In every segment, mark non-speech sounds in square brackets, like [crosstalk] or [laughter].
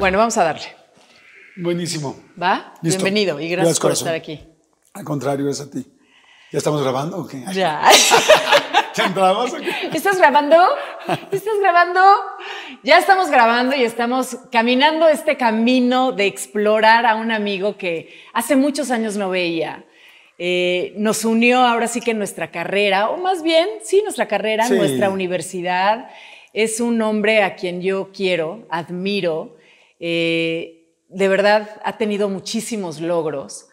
Bueno, vamos a darle. Buenísimo. ¿Va? Listo. Bienvenido y gracias, Gracias, por corazón. estar aquí. Al contrario, es a ti. ¿Ya estamos grabando o qué? Ya. [laughs] ¿Estás grabando? ¿Estás grabando? Ya estamos grabando y estamos caminando este camino de explorar a un amigo que hace muchos años no veía. Eh, nos unió ahora sí que nuestra carrera, o más bien, sí, nuestra carrera, Sí. nuestra universidad. Es un hombre a quien yo quiero, admiro. Eh, de verdad, ha tenido muchísimos logros.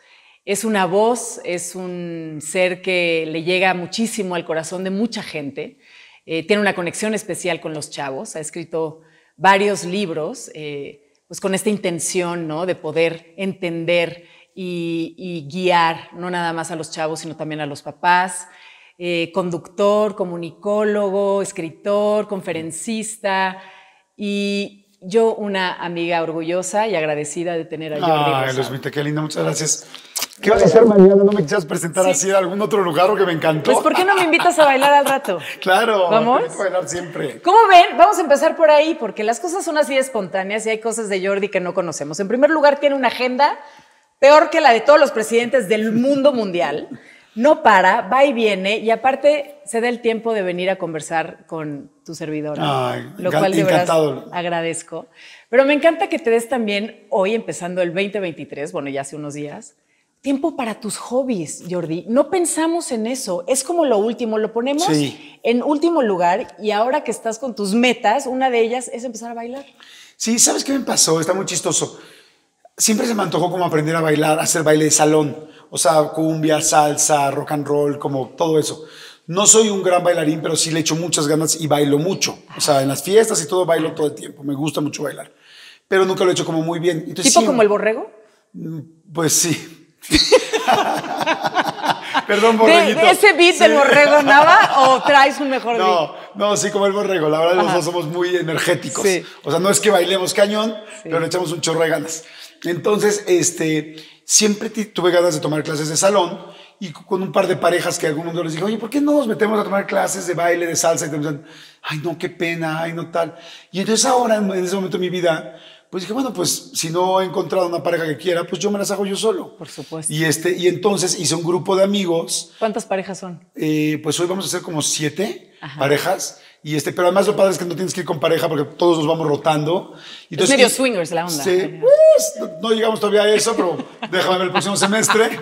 Es una voz, es un ser que le llega muchísimo al corazón de mucha gente. Eh, tiene una conexión especial con los chavos. Ha escrito varios libros, eh, pues con esta intención, ¿no? De poder entender y, y guiar, no nada más a los chavos, sino también a los papás. Eh, conductor, comunicólogo, escritor, conferencista y yo una amiga orgullosa y agradecida de tener a Jordi Ay, Rosado. Luzmita, qué linda, muchas gracias. ¿Qué vas a hacer mañana? ¿No me quisieras presentar así a algún otro lugar o que me encantó? Pues, ¿por qué no me invitas a bailar al rato? [laughs] Claro, ¿Vamos? que bailar siempre. ¿Cómo ven? Vamos a empezar por ahí, porque las cosas son así espontáneas y hay cosas de Jordi que no conocemos. En primer lugar, tiene una agenda peor que la de todos los presidentes del mundo mundial. No para, va y viene, y aparte se da el tiempo de venir a conversar con tu servidora. Ay, lo cual de verdad agradezco. Pero me encanta que te des también hoy, empezando el 2023, bueno, ya hace unos días, tiempo para tus hobbies, Jordi. No pensamos en eso, es como lo último, lo ponemos Sí. en último lugar y ahora que estás con tus metas, una de ellas es empezar a bailar. Sí, ¿sabes qué me pasó? Está muy chistoso. Siempre se me antojó como aprender a bailar, hacer baile de salón. O sea, cumbia, salsa, rock and roll, como todo eso. No soy un gran bailarín, pero sí le echo muchas ganas y bailo mucho. O sea, en las fiestas y todo bailo todo el tiempo. Me gusta mucho bailar. Pero nunca lo he hecho como muy bien. Entonces, tipo sí, como el borrego. Pues sí. [laughs] Perdón, ¿De, borreguito. de ese beat Sí. del borrego Nava o [laughs] traes un mejor beat? No, no, sí, como el borrego. La verdad, los Ajá. dos somos muy energéticos. Sí. O sea, no es que bailemos cañón, Sí. pero le echamos un chorro de ganas. Entonces, este, siempre tuve ganas de tomar clases de salón y con un par de parejas que algún mundo les dije, oye, ¿por qué no nos metemos a tomar clases de baile, de salsa? Y te decían, ay, no, qué pena, ay, no tal. Y entonces ahora, en ese momento de mi vida, pues dije, bueno, pues si no he encontrado una pareja que quiera, pues yo me las hago yo solo. Por supuesto. Y, este, y entonces hice un grupo de amigos ¿Cuántas parejas son? eh, pues hoy vamos a hacer como siete Ajá. parejas. Y este, pero además lo padre es que no tienes que ir con pareja porque todos nos vamos rotando. Y Es medio swingers la onda. Sí, pues, no, no llegamos todavía a eso, pero déjame ver el próximo semestre.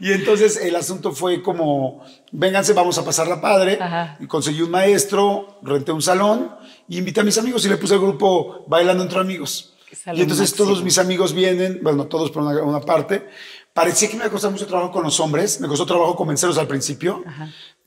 Y entonces el asunto fue como, vénganse, vamos a pasarla padre. Ajá. Y conseguí un maestro, renté un salón y invité a mis amigos y le puse el grupo bailando entre amigos. Y entonces máximo. todos mis amigos vienen, bueno, todos por una, una parte. Parecía que me costar mucho trabajo con los hombres, me costó trabajo convencerlos al principio,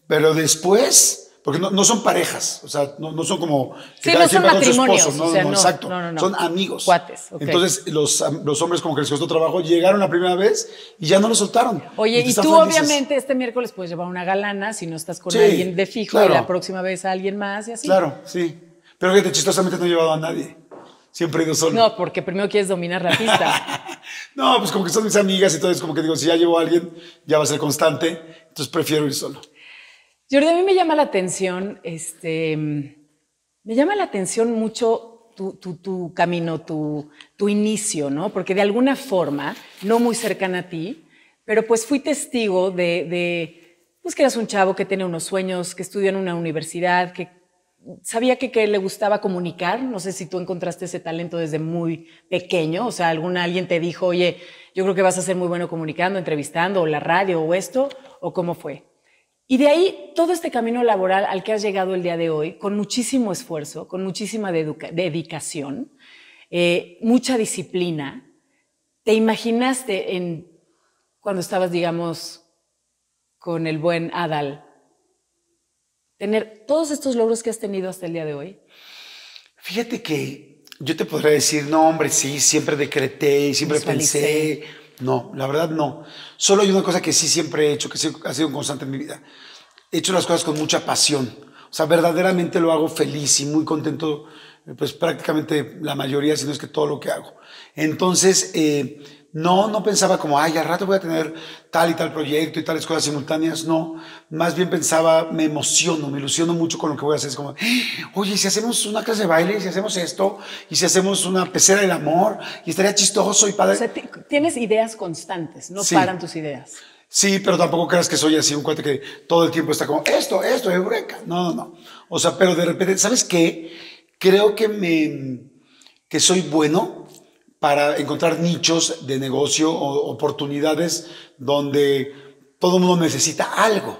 pero después, porque no, no son parejas, o sea, no, no son como que Sí, cada no quien son va con su matrimonios, esposo, no, o sea, no, no, exacto, no, no, no. son amigos. Cuates, ok. Entonces los, los hombres como que les costó trabajo, llegaron la primera vez y ya no lo soltaron. Oye, y están tú felices. obviamente este miércoles puedes llevar una galana si no estás con Sí, alguien de fijo claro. y la próxima vez a alguien más y así. Claro, sí. Pero fíjate, chistosamente no he llevado a nadie. Siempre he ido solo. No, porque primero quieres dominar la pista. [laughs] No, pues como que son mis amigas y todo, es como que digo, si ya llevo a alguien, ya va a ser constante, entonces prefiero ir solo. Jordi, a mí me llama la atención, este, me llama la atención mucho tu, tu- tu camino, tu, tu inicio, ¿no? Porque de alguna forma, no muy cercana a ti, pero pues fui testigo de, de pues que eras un chavo que tiene unos sueños, que estudió en una universidad, que sabía que, que le gustaba comunicar. No sé si tú encontraste ese talento desde muy pequeño, o sea, algún alguien te dijo, oye, yo creo que vas a ser muy bueno comunicando, entrevistando, o la radio, o esto, o cómo fue. Y de ahí todo este camino laboral al que has llegado el día de hoy, con muchísimo esfuerzo, con muchísima dedicación, eh, mucha disciplina. ¿Te imaginaste en cuando estabas, digamos, con el buen Adal, tener todos estos logros que has tenido hasta el día de hoy? Fíjate que yo te podría decir, no, hombre, sí, siempre decreté y siempre Visualicé. pensé. No, la verdad no. Solo hay una cosa que sí siempre he hecho, que ha sido constante en mi vida. He hecho las cosas con mucha pasión. O sea, verdaderamente lo hago feliz y muy contento pues prácticamente la mayoría, si no es que todo lo que hago. Entonces, eh, no, no pensaba como, ay, al rato voy a tener tal y tal proyecto y tales cosas simultáneas. No, más bien pensaba, me emociono, me ilusiono mucho con lo que voy a hacer. Es como, oye, si hacemos una clase de baile, si hacemos esto, y si hacemos una pecera del amor, y estaría chistoso y padre. O sea, ti- tienes ideas constantes, no Sí. paran tus ideas. Sí, pero tampoco creas que soy así un cuate que todo el tiempo está como esto, esto, eureka. No, no, no. O sea, pero de repente, ¿sabes qué? Creo que me que soy bueno para encontrar nichos de negocio o oportunidades donde todo el mundo necesita algo,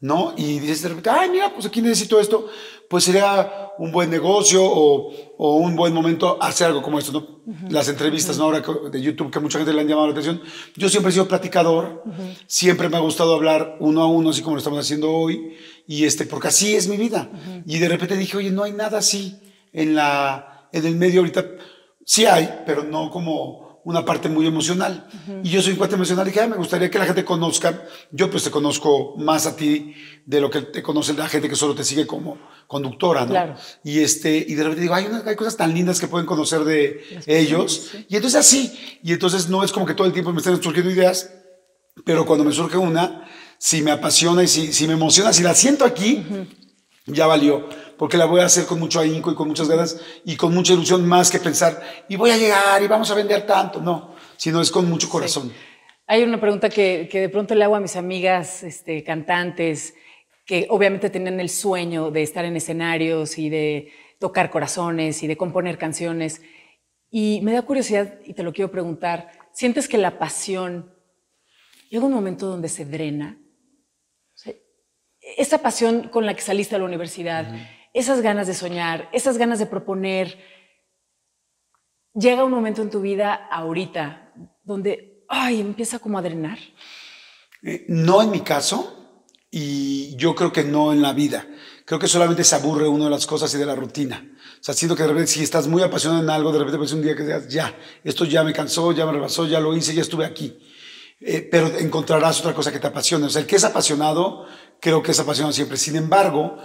¿no? Y dices de repente, ay, mira, pues aquí necesito esto, pues sería un buen negocio o, o un buen momento hacer algo como esto, ¿no? Las entrevistas, ¿no? Ahora de YouTube, que mucha gente le han llamado la atención. Yo siempre he sido platicador, siempre me ha gustado hablar uno a uno, así como lo estamos haciendo hoy, y este, porque así es mi vida. Y de repente dije, oye, no hay nada así en, la, en el medio ahorita. Sí hay, pero no como una parte muy emocional. Y yo soy un cuate emocional y dije, "Ay, me gustaría que la gente conozca. Yo pues te conozco más a ti de lo que te conoce la gente que solo te sigue como conductora, ¿no? Claro. Y, este, y de repente digo, hay, cosas tan lindas que pueden conocer de ellos. Y entonces así. Y entonces no es como que todo el tiempo me estén surgiendo ideas, pero cuando me surge una, si me apasiona y si, si me emociona, si la siento aquí, ya valió, porque la voy a hacer con mucho ahínco y con muchas ganas y con mucha ilusión más que pensar, y voy a llegar y vamos a vender tanto, no, sino es con mucho corazón. Hay una pregunta que, que de pronto le hago a mis amigas este, cantantes que obviamente tienen el sueño de estar en escenarios y de tocar corazones y de componer canciones. Y me da curiosidad y te lo quiero preguntar, ¿sientes que la pasión llega un momento donde se drena? O sea, esa pasión con la que saliste a la universidad, esas ganas de soñar, esas ganas de proponer, llega un momento en tu vida ahorita donde, ay, empieza como a drenar. Eh, no en mi caso, y yo creo que no en la vida. Creo que solamente se aburre uno de las cosas y de la rutina. O sea, siento que de repente, si estás muy apasionado en algo, de repente pues un día que digas, ya, esto ya me cansó, ya me rebasó, ya lo hice, ya estuve aquí. Eh, pero encontrarás otra cosa que te apasione. O sea, el que es apasionado, creo que es apasionado siempre. Sin embargo,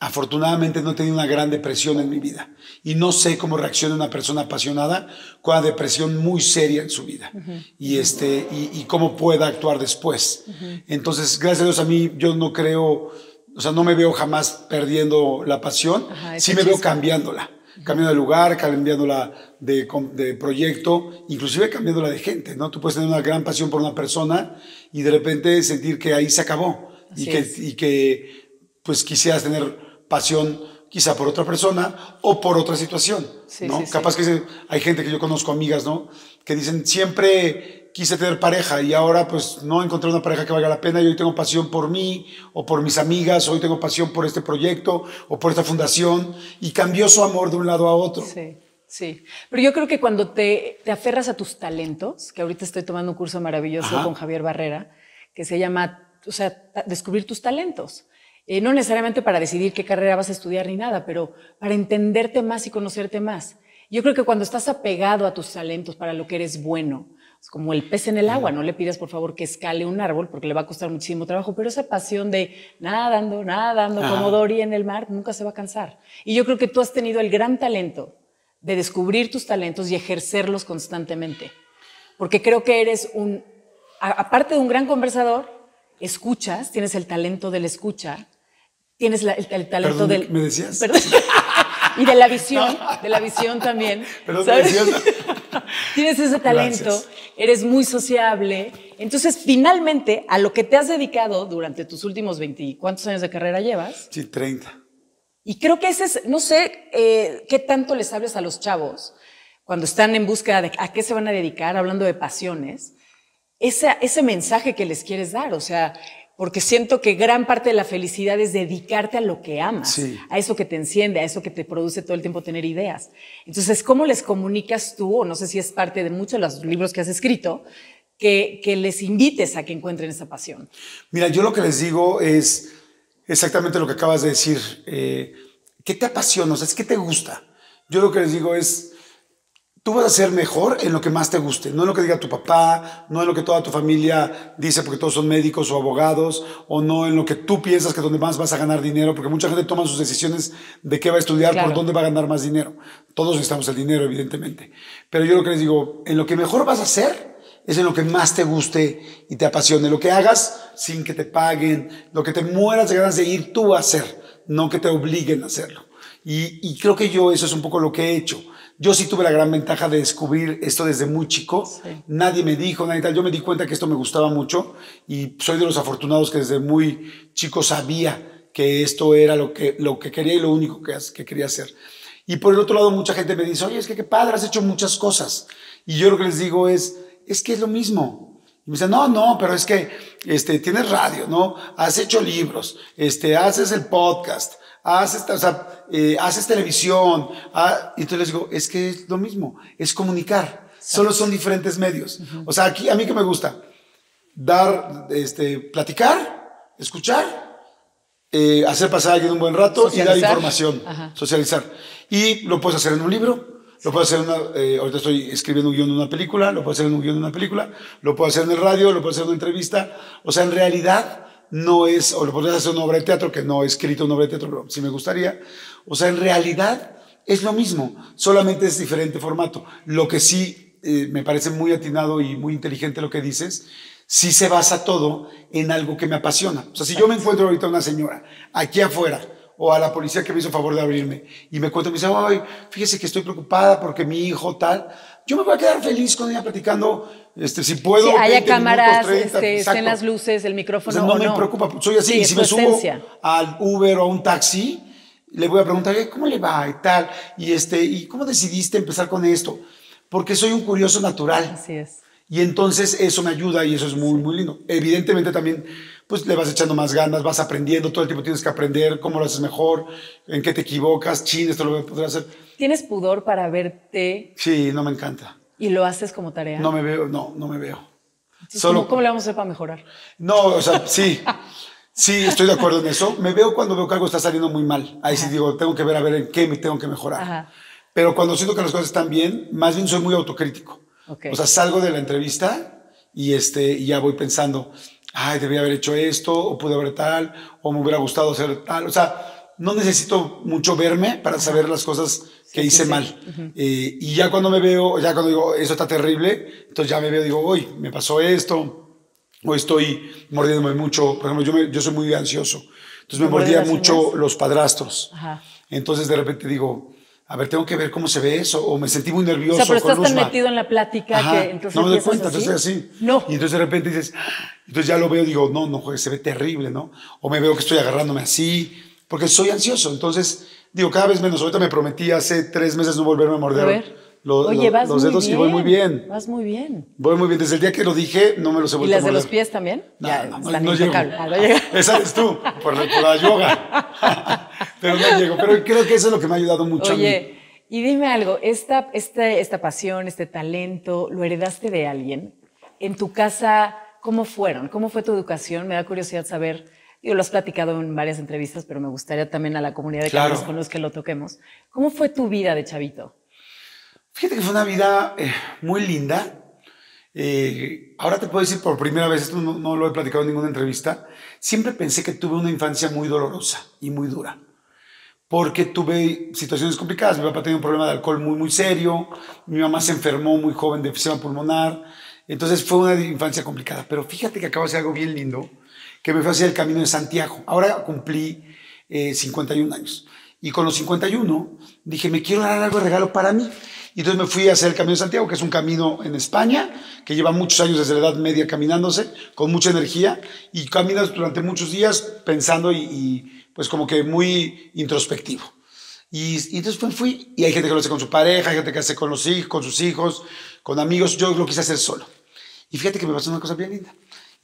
afortunadamente no he tenido una gran depresión en mi vida. Y no sé cómo reacciona una persona apasionada con una depresión muy seria en su vida. y, este, y, y cómo pueda actuar después. Entonces, gracias a Dios a mí, yo no creo, o sea, no me veo jamás perdiendo la pasión. Ajá, sí me veo cambiándola. Cambiando de lugar, cambiándola de, de proyecto, inclusive cambiándola de gente, ¿no? Tú puedes tener una gran pasión por una persona y de repente sentir que ahí se acabó y que, y que pues quisieras tener pasión quizá por otra persona o por otra situación, Sí, ¿no? sí, sí. Capaz que hay gente que yo conozco, amigas, ¿no? Que dicen, siempre quise tener pareja y ahora pues no encontré una pareja que valga la pena y hoy tengo pasión por mí o por mis amigas, hoy tengo pasión por este proyecto o por esta fundación y cambió su amor de un lado a otro. Sí, sí. Pero yo creo que cuando te, te aferras a tus talentos, que ahorita estoy tomando un curso maravilloso Ajá. con Javier Barrera, que se llama, o sea, descubrir tus talentos. Eh, no necesariamente para decidir qué carrera vas a estudiar ni nada, pero para entenderte más y conocerte más. Yo creo que cuando estás apegado a tus talentos para lo que eres bueno, es como el pez en el agua, no le pidas por favor que escale un árbol porque le va a costar muchísimo trabajo, pero esa pasión de nadando, nadando Ajá. como Dory en el mar nunca se va a cansar. Y yo creo que tú has tenido el gran talento de descubrir tus talentos y ejercerlos constantemente. Porque creo que eres un, aparte de un gran conversador, escuchas, tienes el talento del escucha, tienes la- el, el talento Perdón, del... ¿me decías? Perdón. [laughs] y de la visión, de la visión también. [laughs] Perdón, ¿sabes? ¿me decías? [laughs] Tienes ese talento, Gracias. eres muy sociable. Entonces, finalmente, a lo que te has dedicado durante tus últimos 20, ¿cuántos años de carrera llevas? Sí, 30. Y creo que ese es, no sé eh, qué tanto les hables a los chavos cuando están en búsqueda de a qué se van a dedicar, hablando de pasiones, ese, ese mensaje que les quieres dar, o sea, porque siento que gran parte de la felicidad es dedicarte a lo que amas, Sí. a eso que te enciende, a eso que te produce todo el tiempo tener ideas. Entonces, ¿cómo les comunicas tú, o no sé si es parte de muchos de los libros que has escrito, que, que les invites a que encuentren esa pasión? Mira, yo lo que les digo es exactamente lo que acabas de decir. Eh, ¿Qué te apasiona? O sea, ¿qué te gusta? Yo lo que les digo es, tú vas a ser mejor en lo que más te guste, no en lo que diga tu papá, no en lo que toda tu familia dice porque todos son médicos o abogados, o no en lo que tú piensas que donde más vas a ganar dinero, porque mucha gente toma sus decisiones de qué va a estudiar, Claro. por dónde va a ganar más dinero. Todos necesitamos el dinero, evidentemente. Pero yo lo que les digo, en lo que mejor vas a hacer es en lo que más te guste y te apasione. Lo que hagas sin que te paguen, lo que te mueras de ganas de ir tú a hacer, no que te obliguen a hacerlo. Y, y creo que yo eso es un poco lo que he hecho. Yo sí tuve la gran ventaja de descubrir esto desde muy chico. Sí. Nadie me dijo, nadie tal. Yo me di cuenta que esto me gustaba mucho y soy de los afortunados que desde muy chico sabía que esto era lo que, lo que quería y lo único que, que quería hacer. Y por el otro lado, mucha gente me dice, oye, es que qué padre, has hecho muchas cosas. Y yo lo que les digo es, es que es lo mismo. Y me dicen, no, no, pero es que este, tienes radio, ¿no? Has hecho libros, este, haces el podcast, haces, o sea, eh, haces televisión. ah, y entonces les digo, es que es lo mismo, es comunicar. Solo son diferentes medios. O sea, aquí a mí que me gusta dar, este, platicar, escuchar, eh, hacer pasar a alguien un buen rato y dar información, Ajá. socializar. Y lo puedes hacer en un libro, lo puedes hacer en una, eh, ahorita estoy escribiendo un guion de una película, lo puedes hacer en un guion de una película, lo puedes hacer en el radio, lo puedes hacer en una entrevista. O sea, en realidad no es, o lo podrías hacer una obra de teatro, que no he escrito una obra de teatro, pero sí me gustaría. O sea, en realidad es lo mismo, solamente es diferente formato. Lo que sí eh, me parece muy atinado y muy inteligente lo que dices, sí se basa todo en algo que me apasiona. O sea, si yo me encuentro ahorita a una señora aquí afuera o a la policía que me hizo favor de abrirme y me cuenta, me dice, ay, fíjese que estoy preocupada porque mi hijo tal, yo me voy a quedar feliz con ella platicando, este, si puedo. Sí, haya 20 cámaras, minutos, 30, este, estén las luces, el micrófono. sea, no o me preocupa, soy así. Sí, y si me subo esencia. al Uber o a un taxi, le voy a preguntar, "Oye, ¿cómo le va? Y tal. Y, este, ¿y cómo decidiste empezar con esto? Porque soy un curioso natural. Así es. Y entonces eso me ayuda y eso es muy, muy lindo. Evidentemente también, pues le vas echando más ganas, vas aprendiendo, todo el tiempo tienes que aprender cómo lo haces mejor, en qué te equivocas, chin, esto lo poder hacer. ¿Tienes pudor para verte Sí, no me encanta. y lo haces como tarea? No me veo, no, no me veo. Entonces, Solo, ¿cómo, cómo le vamos a hacer para mejorar? No, o sea, sí. Sí, estoy de acuerdo en eso. Me veo cuando veo que algo está saliendo muy mal. Ahí sí digo, tengo que ver a ver en qué me tengo que mejorar. Ajá. Pero cuando siento que las cosas están bien, más bien soy muy autocrítico. Ok. O sea, salgo de la entrevista y, este, y ya voy pensando, ay, debería haber hecho esto, o pude haber tal, o me hubiera gustado hacer tal. O sea, no necesito mucho verme para saber las cosas que hice sí, sí. mal. Eh, y ya cuando me veo, ya cuando digo, eso está terrible, entonces ya me veo, digo, uy, me pasó esto, o estoy mordiéndome mucho. Por ejemplo, yo, me- yo soy muy ansioso. Entonces me ¿Te muerden mordía mucho los padrastros. Ajá. Entonces de repente digo, a ver, tengo que ver cómo se ve eso, o me sentí muy nervioso. O sea, pero con estás tan Luzma. metido en la plática Ajá, que entonces no me doy cuenta, entonces así. No. Y entonces de repente dices, entonces ya lo veo, digo, no, no, se ve terrible, ¿no? O me veo que estoy agarrándome así, porque soy ansioso. Entonces, digo, cada vez menos. Ahorita me prometí hace tres meses no volverme a morder A ver. Lo- Oye, lo- vas los muy dedos bien. y voy muy bien. Vas muy bien. Voy muy bien. Desde el día que lo dije, no me los he ¿Y vuelto las a de los pies también? No, ya, no, no, llego. [laughs] Esa eres tú, por, la- por la yoga. [laughs] Pero no llego. Pero creo que eso es lo que me ha ayudado mucho a mí. Oye, y dime algo, esta, esta, esta pasión, este talento, ¿lo heredaste de alguien? En tu casa, ¿cómo fueron? ¿Cómo fue tu educación? Me da curiosidad saber. Yo lo has platicado en varias entrevistas, pero me gustaría también a la comunidad de Claro. Con los que lo toquemos. ¿Cómo fue tu vida de chavito? Fíjate que fue una vida eh, muy linda. Eh, ahora te puedo decir por primera vez, esto no, no lo he platicado en ninguna entrevista, siempre pensé que tuve una infancia muy dolorosa y muy dura, porque tuve situaciones complicadas. Mi papá tenía un problema de alcohol muy, muy serio, mi mamá se enfermó muy joven de enfisema pulmonar, entonces fue una infancia complicada. Pero fíjate que acabo de hacer algo bien lindo, que me fue hacia el camino de Santiago. Ahora cumplí eh, 51 años. Y con los 51 dije, me quiero dar algo de regalo para mí. Y entonces me fui a hacer el Camino de Santiago, que es un camino en España, que lleva muchos años desde la Edad Media caminándose, con mucha energía, y caminas durante muchos días pensando y, y, pues como que muy introspectivo. Y, y entonces fui, y hay gente que lo hace con su pareja, hay gente que hace con, los hijos, con sus hijos, con amigos, yo lo quise hacer solo. Y fíjate que me pasó una cosa bien linda.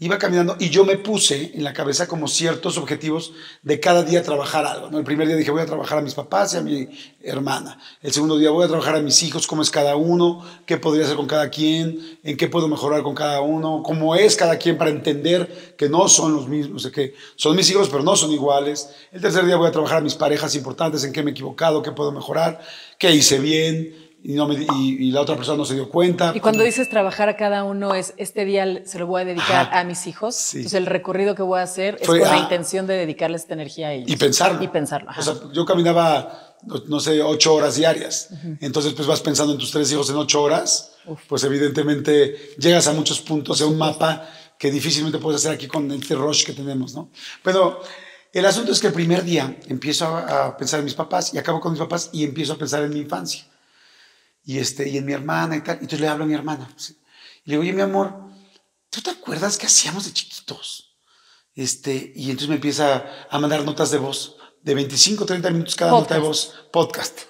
Iba caminando y yo me puse en la cabeza como ciertos objetivos de cada día trabajar algo. ¿no? El primer día dije voy a trabajar a mis papás y a mi hermana. El segundo día voy a trabajar a mis hijos, cómo es cada uno, qué podría hacer con cada quien, en qué puedo mejorar con cada uno, cómo es cada quien para entender que no son los mismos, que son mis hijos pero no son iguales. El tercer día voy a trabajar a mis parejas importantes, en qué me he equivocado, qué puedo mejorar, qué hice bien, y, no me, y, y la otra persona no se dio cuenta. Y cuando dices trabajar a cada uno es, este día se lo voy a dedicar Ajá. a mis hijos. Sí. Entonces el recorrido que voy a hacer es Fue, con la ah, intención de dedicarles esta energía a ellos. Y pensarlo. Y pensarlo. ajá. O sea, yo caminaba, no, sé, ocho horas diarias. Entonces, pues vas pensando en tus tres hijos en ocho horas. Pues evidentemente llegas a muchos puntos, a un mapa que difícilmente puedes hacer aquí con este rush que tenemos, ¿no? Pero el asunto es que el primer día empiezo a, a pensar en mis papás y acabo con mis papás y empiezo a pensar en mi infancia. Y, este, y en mi hermana y tal. Y entonces le hablo a mi hermana. pues, y le digo, oye, mi amor, ¿tú te acuerdas qué hacíamos de chiquitos? Este, y entonces me empieza a mandar notas de voz de 25, 30 minutos cada nota de voz. Podcast.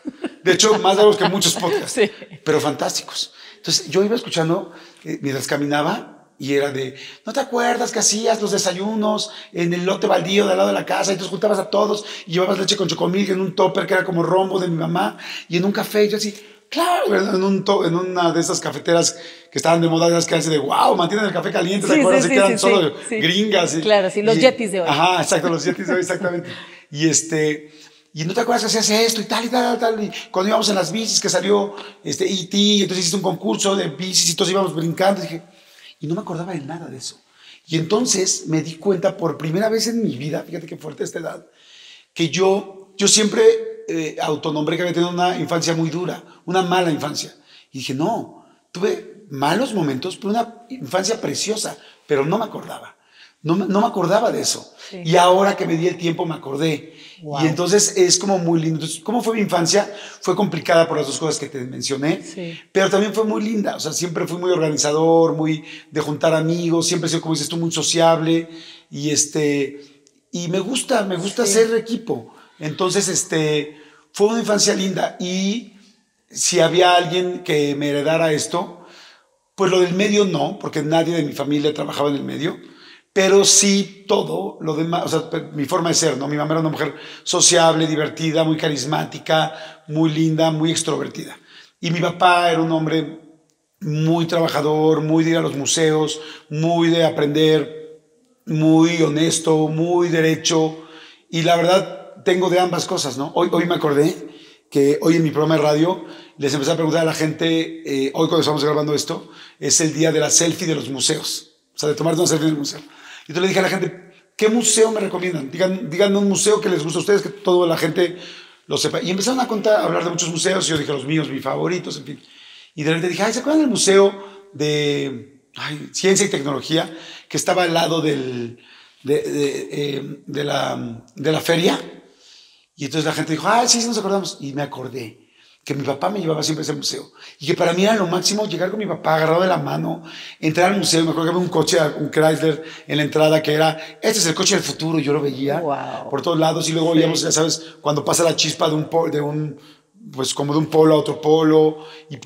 De hecho, más largos que muchos podcasts, [laughs] Sí. pero fantásticos. Entonces yo iba escuchando eh, mientras caminaba y era de, ¿no te acuerdas que hacías los desayunos en el lote baldío de al lado de la casa y te juntabas a todos y llevabas leche con chocomil en un topper que era como rombo de mi mamá y en un café? Y yo así, claro, en, un to- en una de esas cafeteras que estaban de moda, las que hacen de, wow, mantienen el café caliente, ¿te Sí, acuerdas? sí, Y sí, que eran sí, solo gringas. y- Claro, sí, los y- yetis de hoy. Ajá, exacto, los yetis de hoy, exactamente. Y este, y no te acuerdas que hacías esto y tal y tal, tal. Y cuando íbamos en las bicis que salió este E.T., entonces hiciste un concurso de bicis y todos íbamos brincando. Y dije, y no me acordaba de nada de eso. Y entonces me di cuenta por primera vez en mi vida, fíjate qué fuerte esta edad, que yo, yo siempre eh, autonombré que había tenido una infancia muy dura, una mala infancia. Y dije, no, tuve malos momentos, pero una infancia preciosa, pero no me acordaba. No, me- no me acordaba de eso. Sí. Y ahora que me di el tiempo me acordé. Wow. Y entonces es como muy lindo. ¿Cómo fue mi infancia? Fue complicada por las dos cosas que te mencioné, Sí. pero también fue muy linda. O sea, siempre fui muy organizador, muy de juntar amigos, siempre he sido, como dices tú, muy sociable. Y, este, y me gusta, me gusta Sí. ser equipo. Entonces, este, fue una infancia linda. Y si había alguien que me heredara esto, pues lo del medio no, porque nadie de mi familia trabajaba en el medio, pero sí todo lo demás, o sea, mi forma de ser, ¿no? Mi mamá era una mujer sociable, divertida, muy carismática, muy linda, muy extrovertida. Y mi papá era un hombre muy trabajador, muy de ir a los museos, muy de aprender, muy honesto, muy derecho. Y la verdad, tengo de ambas cosas, ¿no? Hoy, hoy me acordé que hoy en mi programa de radio les empecé a preguntar a la gente, eh, hoy cuando estamos grabando esto, es el día de la selfie de los museos, o sea, de tomarte una selfie en el museo. Y entonces le dije a la gente, ¿qué museo me recomiendan? Digan, díganme un museo que les gusta a ustedes, que toda la gente lo sepa. Y empezaron a contar, a hablar de muchos museos, y yo dije los míos, mis favoritos, en fin. Y de repente dije, ay, ¿se acuerdan del museo de ay, ciencia y tecnología que estaba al lado del, de, de, eh, de la, de la feria? Y entonces la gente dijo, ah, sí, sí, nos acordamos. Y me acordé que mi papá me llevaba siempre a ese museo. Y que para mí era lo máximo llegar con mi papá agarrado de la mano, entrar al museo. Me acuerdo que había un coche, un Chrysler en la entrada que era, este es el coche del futuro. Yo lo veía Wow. por todos lados. Y luego veíamos, ya sabes, cuando pasa la chispa de un, de un pues como de un polo a otro polo. Y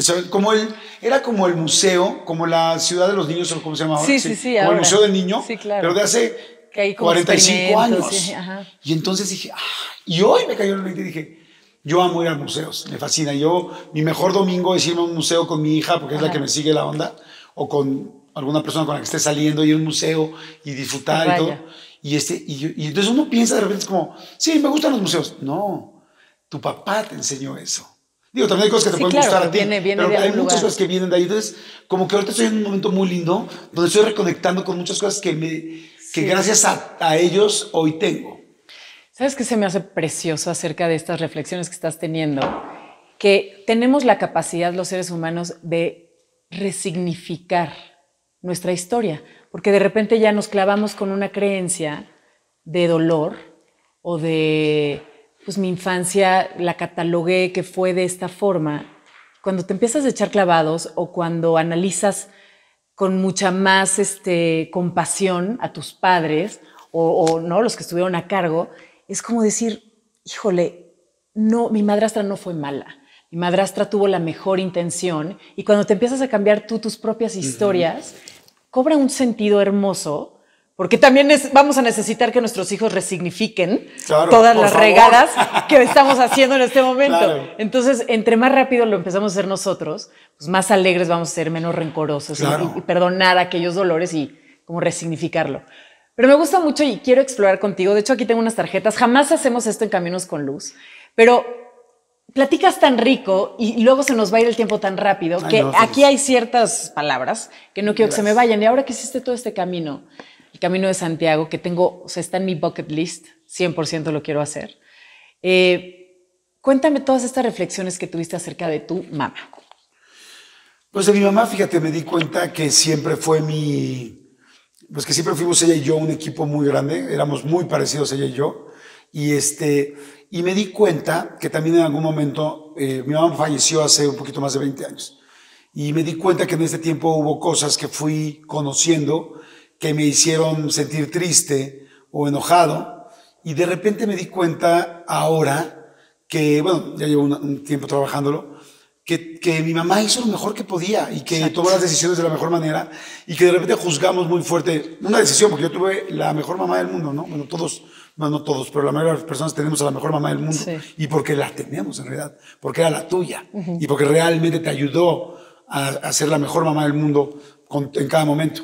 ¿sabes? como el, era como el museo, como la ciudad de los niños, o cómo se llama ahora. Sí, sí, sí, Como ahora. el museo del niño, Sí, claro. pero de hace Que hay como 45 años. sí, ajá. Y entonces dije, ah, y hoy me cayó el 20 y dije, yo amo ir a museos, me fascina. Yo, mi mejor domingo es irme a un museo con mi hija, porque es la Ajá. que me sigue la onda, o con alguna persona con la que esté saliendo, ir a un museo y disfrutar y todo. Y, este, y, y entonces uno piensa de repente, es como, sí, me gustan los museos. No, tu papá te enseñó eso. Digo, también hay cosas que te Sí, pueden claro, gustar a ti, viene- viene pero hay muchas lugar. cosas que vienen de ahí. Entonces, como que ahorita estoy en un momento muy lindo, donde estoy reconectando con muchas cosas que, me, que gracias a, a ellos hoy tengo. ¿Sabes qué se me hace precioso acerca de estas reflexiones que estás teniendo? Que tenemos la capacidad los seres humanos de resignificar nuestra historia, porque de repente ya nos clavamos con una creencia de dolor o de, pues mi infancia la catalogué que fue de esta forma. Cuando te empiezas a echar clavados o cuando analizas con mucha más este, compasión a tus padres o, o, no los que estuvieron a cargo, es como decir, híjole, no, mi madrastra no fue mala. Mi madrastra tuvo la mejor intención y cuando te empiezas a cambiar tú tus propias historias, cobra un sentido hermoso, porque también es, vamos a necesitar que nuestros hijos resignifiquen Claro, todas las favor. regadas que estamos haciendo en este momento. Claro. Entonces, entre más rápido lo empezamos a hacer nosotros, pues más alegres vamos a ser, menos rencorosos y- Claro. y, y perdonar aquellos dolores y como resignificarlo. Pero me gusta mucho y quiero explorar contigo. De hecho, aquí tengo unas tarjetas. Jamás hacemos esto en Caminos con Luz, pero platicas tan rico y luego se nos va a ir el tiempo tan rápido Ay, que no, aquí feliz. hay ciertas palabras que no quiero que se me vayan. Y ahora que hiciste todo este camino, el camino de Santiago, que tengo, o sea, está en mi bucket list, 100% lo quiero hacer. eh, cuéntame todas estas reflexiones que tuviste acerca de tu mamá. Pues de mi mamá, fíjate, me di cuenta que siempre fue mi, pues que siempre fuimos ella y yo un equipo muy grande, éramos muy parecidos ella y yo, y este, y me di cuenta que también en algún momento, eh, mi mamá falleció hace un poquito más de 20 años, y me di cuenta que en este tiempo hubo cosas que fui conociendo que me hicieron sentir triste o enojado, y de repente me di cuenta ahora que, bueno, ya llevo un, un tiempo trabajándolo, que, que mi mamá hizo lo mejor que podía y que Exacto. tomó las decisiones de la mejor manera y que de repente juzgamos muy fuerte una decisión, porque yo tuve la mejor mamá del mundo, ¿no? Bueno, todos, bueno, no todos, pero la mayoría de las personas tenemos a la mejor mamá del mundo Sí. y porque la tenemos en realidad, porque era la tuya y porque realmente te ayudó a, a ser la mejor mamá del mundo con- en cada momento.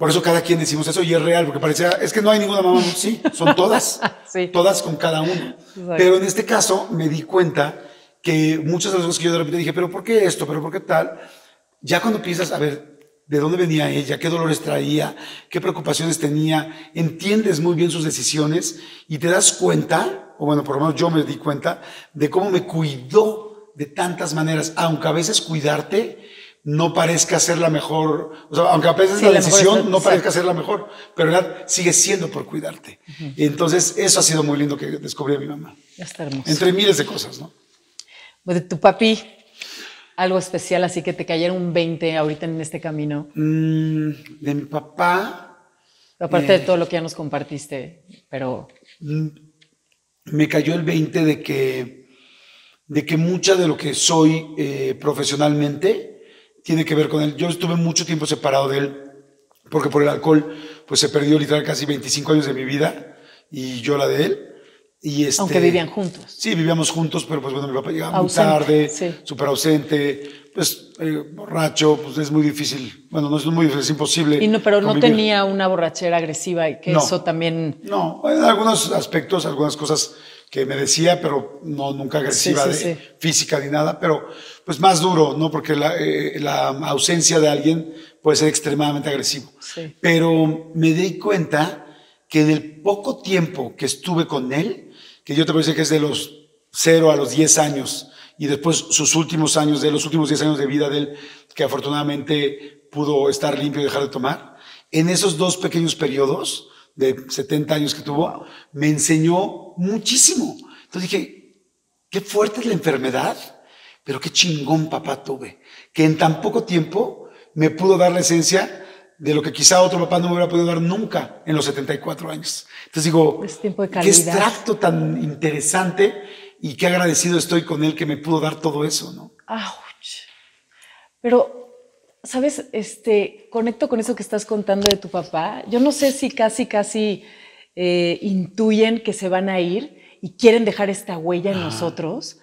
Por eso cada quien decimos eso y es real, porque parecía, es que no hay ninguna mamá, sí, son todas, [laughs] Sí. todas con cada uno. Exacto. Pero en este caso me di cuenta que muchas de las cosas que yo de repente dije, pero ¿por qué esto? ¿Pero por qué tal? Ya cuando piensas, a ver, ¿de dónde venía ella? ¿Qué dolores traía? ¿Qué preocupaciones tenía? Entiendes muy bien sus decisiones y te das cuenta, o bueno, por lo menos yo me di cuenta, de cómo me cuidó de tantas maneras, aunque a veces cuidarte no parezca ser la mejor, o sea, aunque a veces Sí, la, decisión no exacto. parezca ser la mejor, pero en sigue siendo por cuidarte. Entonces, eso ha sido muy lindo que descubrí a mi mamá. Ya está hermoso. Entre miles de cosas, ¿no? Pues de tu papi, algo especial, así que te cayera un 20 ahorita en este camino. Mm, de mi papá, Aparte Eh. de todo lo que ya nos compartiste, pero mm, me cayó el 20 de que, de que mucha de lo que soy eh, profesionalmente tiene que ver con él. Yo estuve mucho tiempo separado de él, porque por el alcohol, pues se perdió literal casi 25 años de mi vida y yo la de él. Y este, aunque vivían juntos. Sí, vivíamos juntos, pero pues bueno, mi papá llegaba Ausente, muy tarde, sí. súper ausente, pues eh, borracho, pues es muy difícil. Bueno, no es muy difícil, es imposible. Y no, pero no convivir. tenía una borrachera agresiva y que No. eso también. No, en algunos aspectos, algunas cosas que me decía, pero no nunca agresiva Sí, sí, de sí. física ni nada, pero pues más duro, ¿no? Porque la, eh, la ausencia de alguien puede ser extremadamente agresivo. Pero me di cuenta que del poco tiempo que estuve con él, que yo te puedo decir que es de los 0 a los 10 años, y después sus últimos años, de los últimos 10 años de vida de él, que afortunadamente pudo estar limpio y dejar de tomar, en esos dos pequeños periodos de 70 años que tuvo, me enseñó muchísimo. Entonces dije, qué fuerte es la enfermedad, pero qué chingón papá tuve, que en tan poco tiempo me pudo dar la esencia de lo que quizá otro papá no me hubiera podido dar nunca en los 74 años. Entonces digo, Es tiempo de qué extracto tan interesante y qué agradecido estoy con él que me pudo dar todo eso, ¿no? Pero, ¿sabes? Este, conecto con eso que estás contando de tu papá. Yo no sé si casi, casi eh, intuyen que se van a ir y quieren dejar esta huella en nosotros.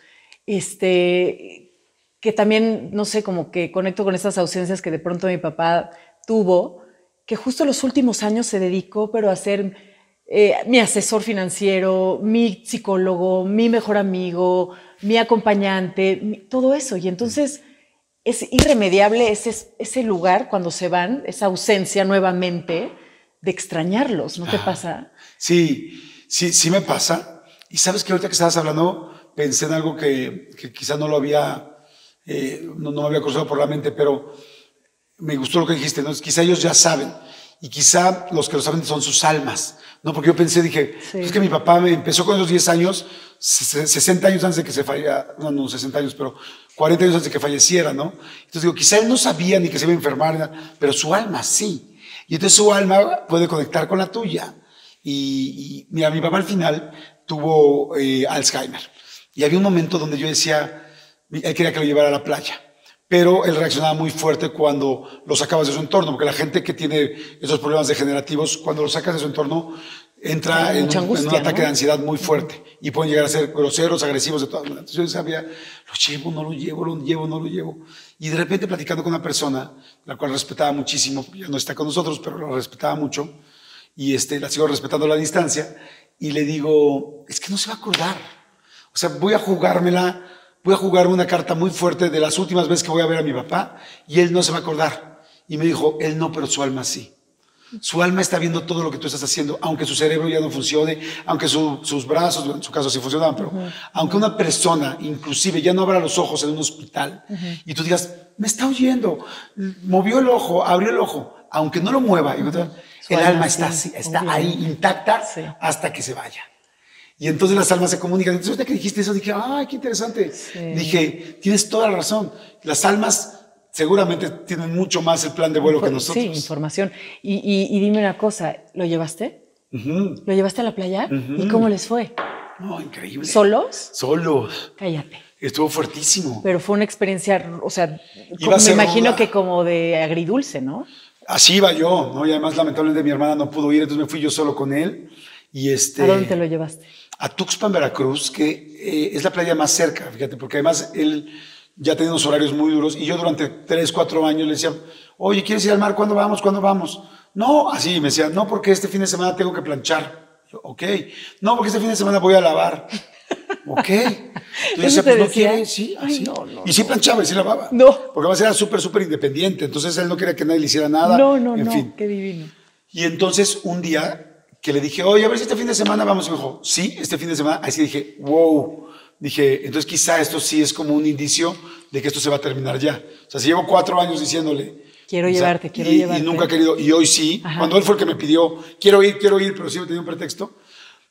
Este, que también, no sé, como que conecto con estas ausencias que de pronto mi papá tuvo, que justo los últimos años se dedicó, pero a ser eh, mi asesor financiero, mi psicólogo, mi mejor amigo, mi acompañante, mi- todo eso. Y entonces es irremediable ese, ese lugar cuando se van, esa ausencia nuevamente de extrañarlos, ¿no te pasa? Sí, sí, sí me pasa. Y sabes que ahorita que estabas hablando, pensé en algo que, que quizá no lo había, eh, no, no me había cruzado por la mente, pero me gustó lo que dijiste, ¿no? Quizá ellos ya saben. Y quizá los que lo saben son sus almas, ¿no? Porque yo pensé, dije, Sí. es que mi papá me empezó con esos 10 años, se- 60 años antes de que se fallara, no, no, 60 años, pero 40 años antes de que falleciera, ¿no? Entonces digo, quizá él no sabía ni que se iba a enfermar, pero su alma sí. Y entonces su alma puede conectar con la tuya. Y, y mira, mi papá al final tuvo eh, Alzheimer. Y había un momento donde yo decía, él quería que lo llevara a la playa. Pero él reaccionaba muy fuerte cuando lo sacabas de su entorno, porque la gente que tiene esos problemas degenerativos, cuando lo sacas de su entorno, entra en, en un ataque ¿no? de ansiedad muy fuerte y pueden llegar a ser groseros, agresivos de todas maneras. Yo sabía, lo llevo, no lo llevo, lo llevo, no lo llevo. Y de repente platicando con una persona, la cual respetaba muchísimo, ya no está con nosotros, pero la respetaba mucho, y este, la sigo respetando a la distancia, y le digo, es que no se va a acordar. O sea, voy a jugármela voy a jugar una carta muy fuerte de las últimas veces que voy a ver a mi papá y él no se va a acordar. Y me dijo, él no, pero su alma sí. Su alma está viendo todo lo que tú estás haciendo, aunque su cerebro ya no funcione, aunque su- sus brazos, en su caso sí funcionaban, pero aunque una persona inclusive ya no abra los ojos en un hospital y tú digas, me está oyendo, movió el ojo, abrió el ojo, aunque no lo mueva, el alma está, ahí intacta Sí. hasta que se vaya. Y entonces las almas se comunican. Entonces, ahorita que dijiste eso, dije, ay, qué interesante. Dije, tienes toda la razón. Las almas seguramente tienen mucho más el plan de vuelo que nosotros. Sí, información. Y, y- y dime una cosa, ¿lo llevaste? ¿Lo llevaste a la playa? ¿Y cómo les fue? No, increíble. ¿Solos? Solos. Cállate. Estuvo fuertísimo. Pero fue una experiencia, o sea, como- me imagino que como de agridulce, ¿no? Así iba yo, ¿no? Y además, lamentablemente, mi hermana no pudo ir, entonces me fui yo solo con él. Y este, ¿A dónde te lo llevaste? a Tuxpan, Veracruz, que eh, es la playa más cerca, fíjate, porque además él ya tenía unos horarios muy duros y yo durante tres, cuatro años le decía, oye, ¿quieres ir al mar? ¿Cuándo vamos? ¿Cuándo vamos? No, así me decía, no, porque este fin de semana tengo que planchar. Yo, ok. No, porque este fin de semana voy a lavar. Ok. Entonces ¿Eso decía, pues no decía? quiere, sí, Ay, así. no, no, y sí planchaba y sí lavaba. No. Porque además era súper, súper independiente, entonces él no quería que nadie le hiciera nada. No, no, en no, fin. qué divino. Y entonces un día que le dije, oye, a ver si este fin de semana vamos, y me dijo, sí, este fin de semana. Así dije, wow. Dije, entonces quizá esto sí es como un indicio de que esto se va a terminar ya. O sea, si llevo cuatro años diciéndole. Quiero o sea, llevarte, quiero y, llevarte. Y nunca ha querido, y hoy sí. Ajá. Cuando él fue el que me pidió, quiero ir, quiero ir, pero siempre tenía un pretexto.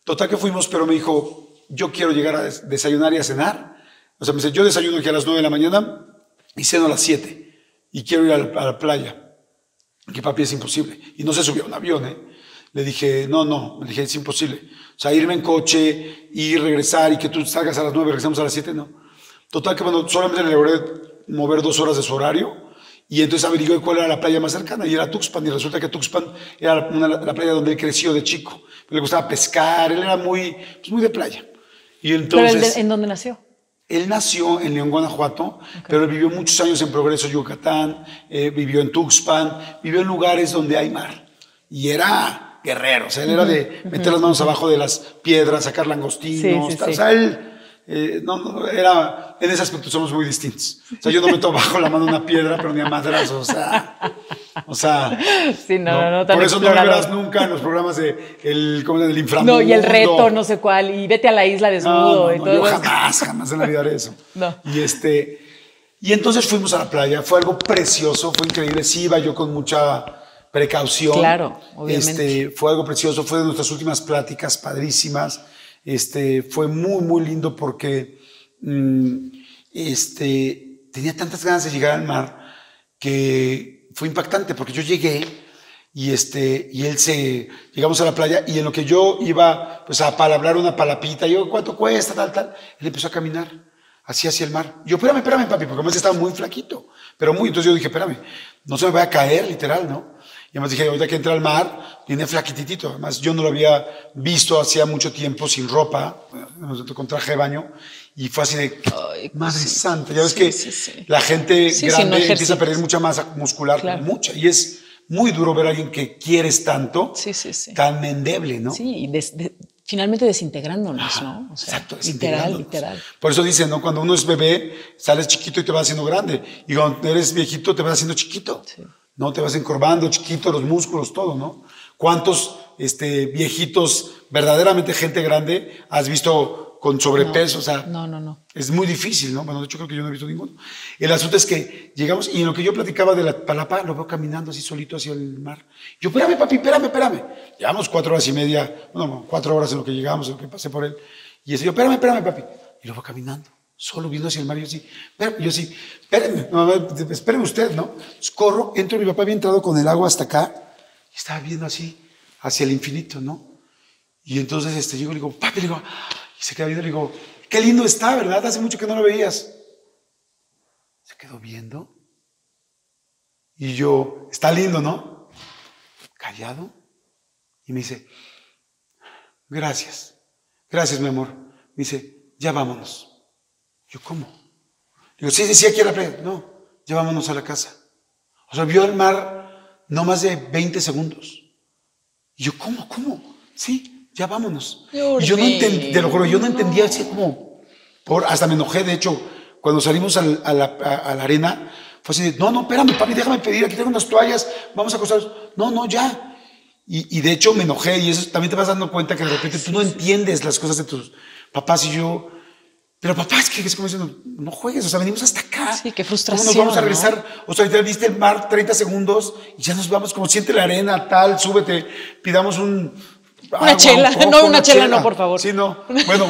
Total que fuimos, pero me dijo, yo quiero llegar a des- desayunar y a cenar. O sea, me dice, yo desayuno aquí a las nueve de la mañana y ceno a las siete. Y quiero ir a la, a la playa que papi es imposible. Y no se subió a un avión, ¿eh? Le dije, no, no, le dije, es imposible. O sea, irme en coche, ir, regresar y que tú salgas a las nueve, regresamos a las siete, no. Total que, bueno, solamente le logré mover dos horas de su horario y entonces averigué cuál era la playa más cercana y era Tuxpan y resulta que Tuxpan era una- la playa donde él creció de chico. Le gustaba pescar, él era muy, pues, muy de playa. Y ¿Pero entonces... de- en dónde nació? Él nació en León, Guanajuato, pero él vivió muchos años en Progreso, Yucatán, eh, vivió en Tuxpan, vivió en lugares donde hay mar. Y era guerrero, o sea, él era de meter las manos abajo de las piedras, sacar langostinos, Sí, sí, tal. sí. o sea, él eh, no, no, era, en ese aspecto somos muy distintos. O sea, yo no meto bajo la mano una piedra, pero ni a madrazos, o sea, o sea, Sí, no, no, no, por eso no explorador. verás nunca en los programas de el, ¿cómo del inframundo. No, y el reto, no sé cuál, y vete a la isla desnudo. No, no, y no, todo yo jamás, jamás en la vida haré eso. [laughs] No. Y este, y entonces fuimos a la playa, fue algo precioso, fue increíble, sí iba yo con mucha precaución. Claro, obviamente. Este, fue algo precioso, fue de nuestras últimas pláticas padrísimas. Este, fue muy, muy lindo porque mm, este, tenía tantas ganas de llegar al mar que fue impactante porque yo llegué y este y él se llegamos a la playa y en lo que yo iba pues a palabrar una palapita yo cuánto cuesta tal tal él empezó a caminar así hacia el mar yo espérame espérame papi porque además estaba muy flaquito pero muy entonces yo dije espérame no se me vaya a caer literal no y además dije ahorita que entra al mar viene flaquititito además yo no lo había visto hacía mucho tiempo sin ropa con traje de baño y fue así de Ay, madre sí. santa ya ves Sí, que sí, sí. la gente Sí, sí, grande no empieza a perder mucha masa muscular, Claro. mucha. Y es muy duro ver a alguien que quieres tanto, Sí, sí, sí. tan endeble, ¿no? Sí, y des- de- finalmente desintegrándonos, ¿no? O sea, Exacto, literal, literal. Por eso dicen, ¿no? Cuando uno es bebé, sales chiquito y te vas haciendo grande. Y cuando eres viejito, te vas haciendo chiquito. ¿No? Te vas encorvando, chiquito, los músculos, todo, ¿no? ¿Cuántos este, viejitos, verdaderamente gente grande, has visto con sobrepeso? o sea, No, no, no. Es muy difícil, ¿no? Bueno, de hecho creo que yo no he visto ninguno. El asunto es que llegamos y en lo que yo platicaba de la palapa, lo veo caminando así solito hacia el mar. Yo, espérame, papi, espérame, espérame. Llevamos cuatro horas y media, bueno, cuatro horas en lo que llegamos, en lo que pasé por él. Y ese yo, espérame, espérame, papi. Y lo veo caminando, solo viendo hacia el mar. Y yo espérame, yo así, espérame, no, no, espérame usted, ¿no? Corro, entro, mi papá había entrado con el agua hasta acá y estaba viendo así, hacia el infinito, ¿no? Y entonces este, yo le digo, papi, le digo, y se queda viendo, le digo, qué lindo está, ¿verdad? Hace mucho que no lo veías. Se quedó viendo. Y yo, está lindo, ¿no? Callado. Y me dice, gracias, gracias, mi amor. Me dice, ya vámonos. Yo, ¿cómo? Digo, sí, sí, sí, aquí a la playa. No, ya vámonos a la casa. O sea, vio el mar no más de 20 segundos. Y yo, ¿cómo? ¿Cómo? Sí, ya vámonos. Y yo no Jordi, entendí, te lo juro, yo no no. entendía así como, por, hasta me enojé, de hecho, cuando salimos al- a, la, a- a la arena, fue así de, no, no, espérame, papi, déjame pedir, aquí tengo unas toallas, vamos a acostarnos. No, no, ya. Y, y de hecho me enojé y eso también te vas dando cuenta que de repente tú no entiendes las cosas de tus papás y yo, pero papá, es que es como diciendo, no juegues, o sea, venimos hasta acá. Sí, qué ¿Cómo frustración, nos vamos a ¿no? regresar? O sea, ya viste el mar 30 segundos y ya nos vamos, como siente la arena, tal, súbete, pidamos un... agua, chela. un coco, No, una chela no, por favor. Sí, no. Bueno,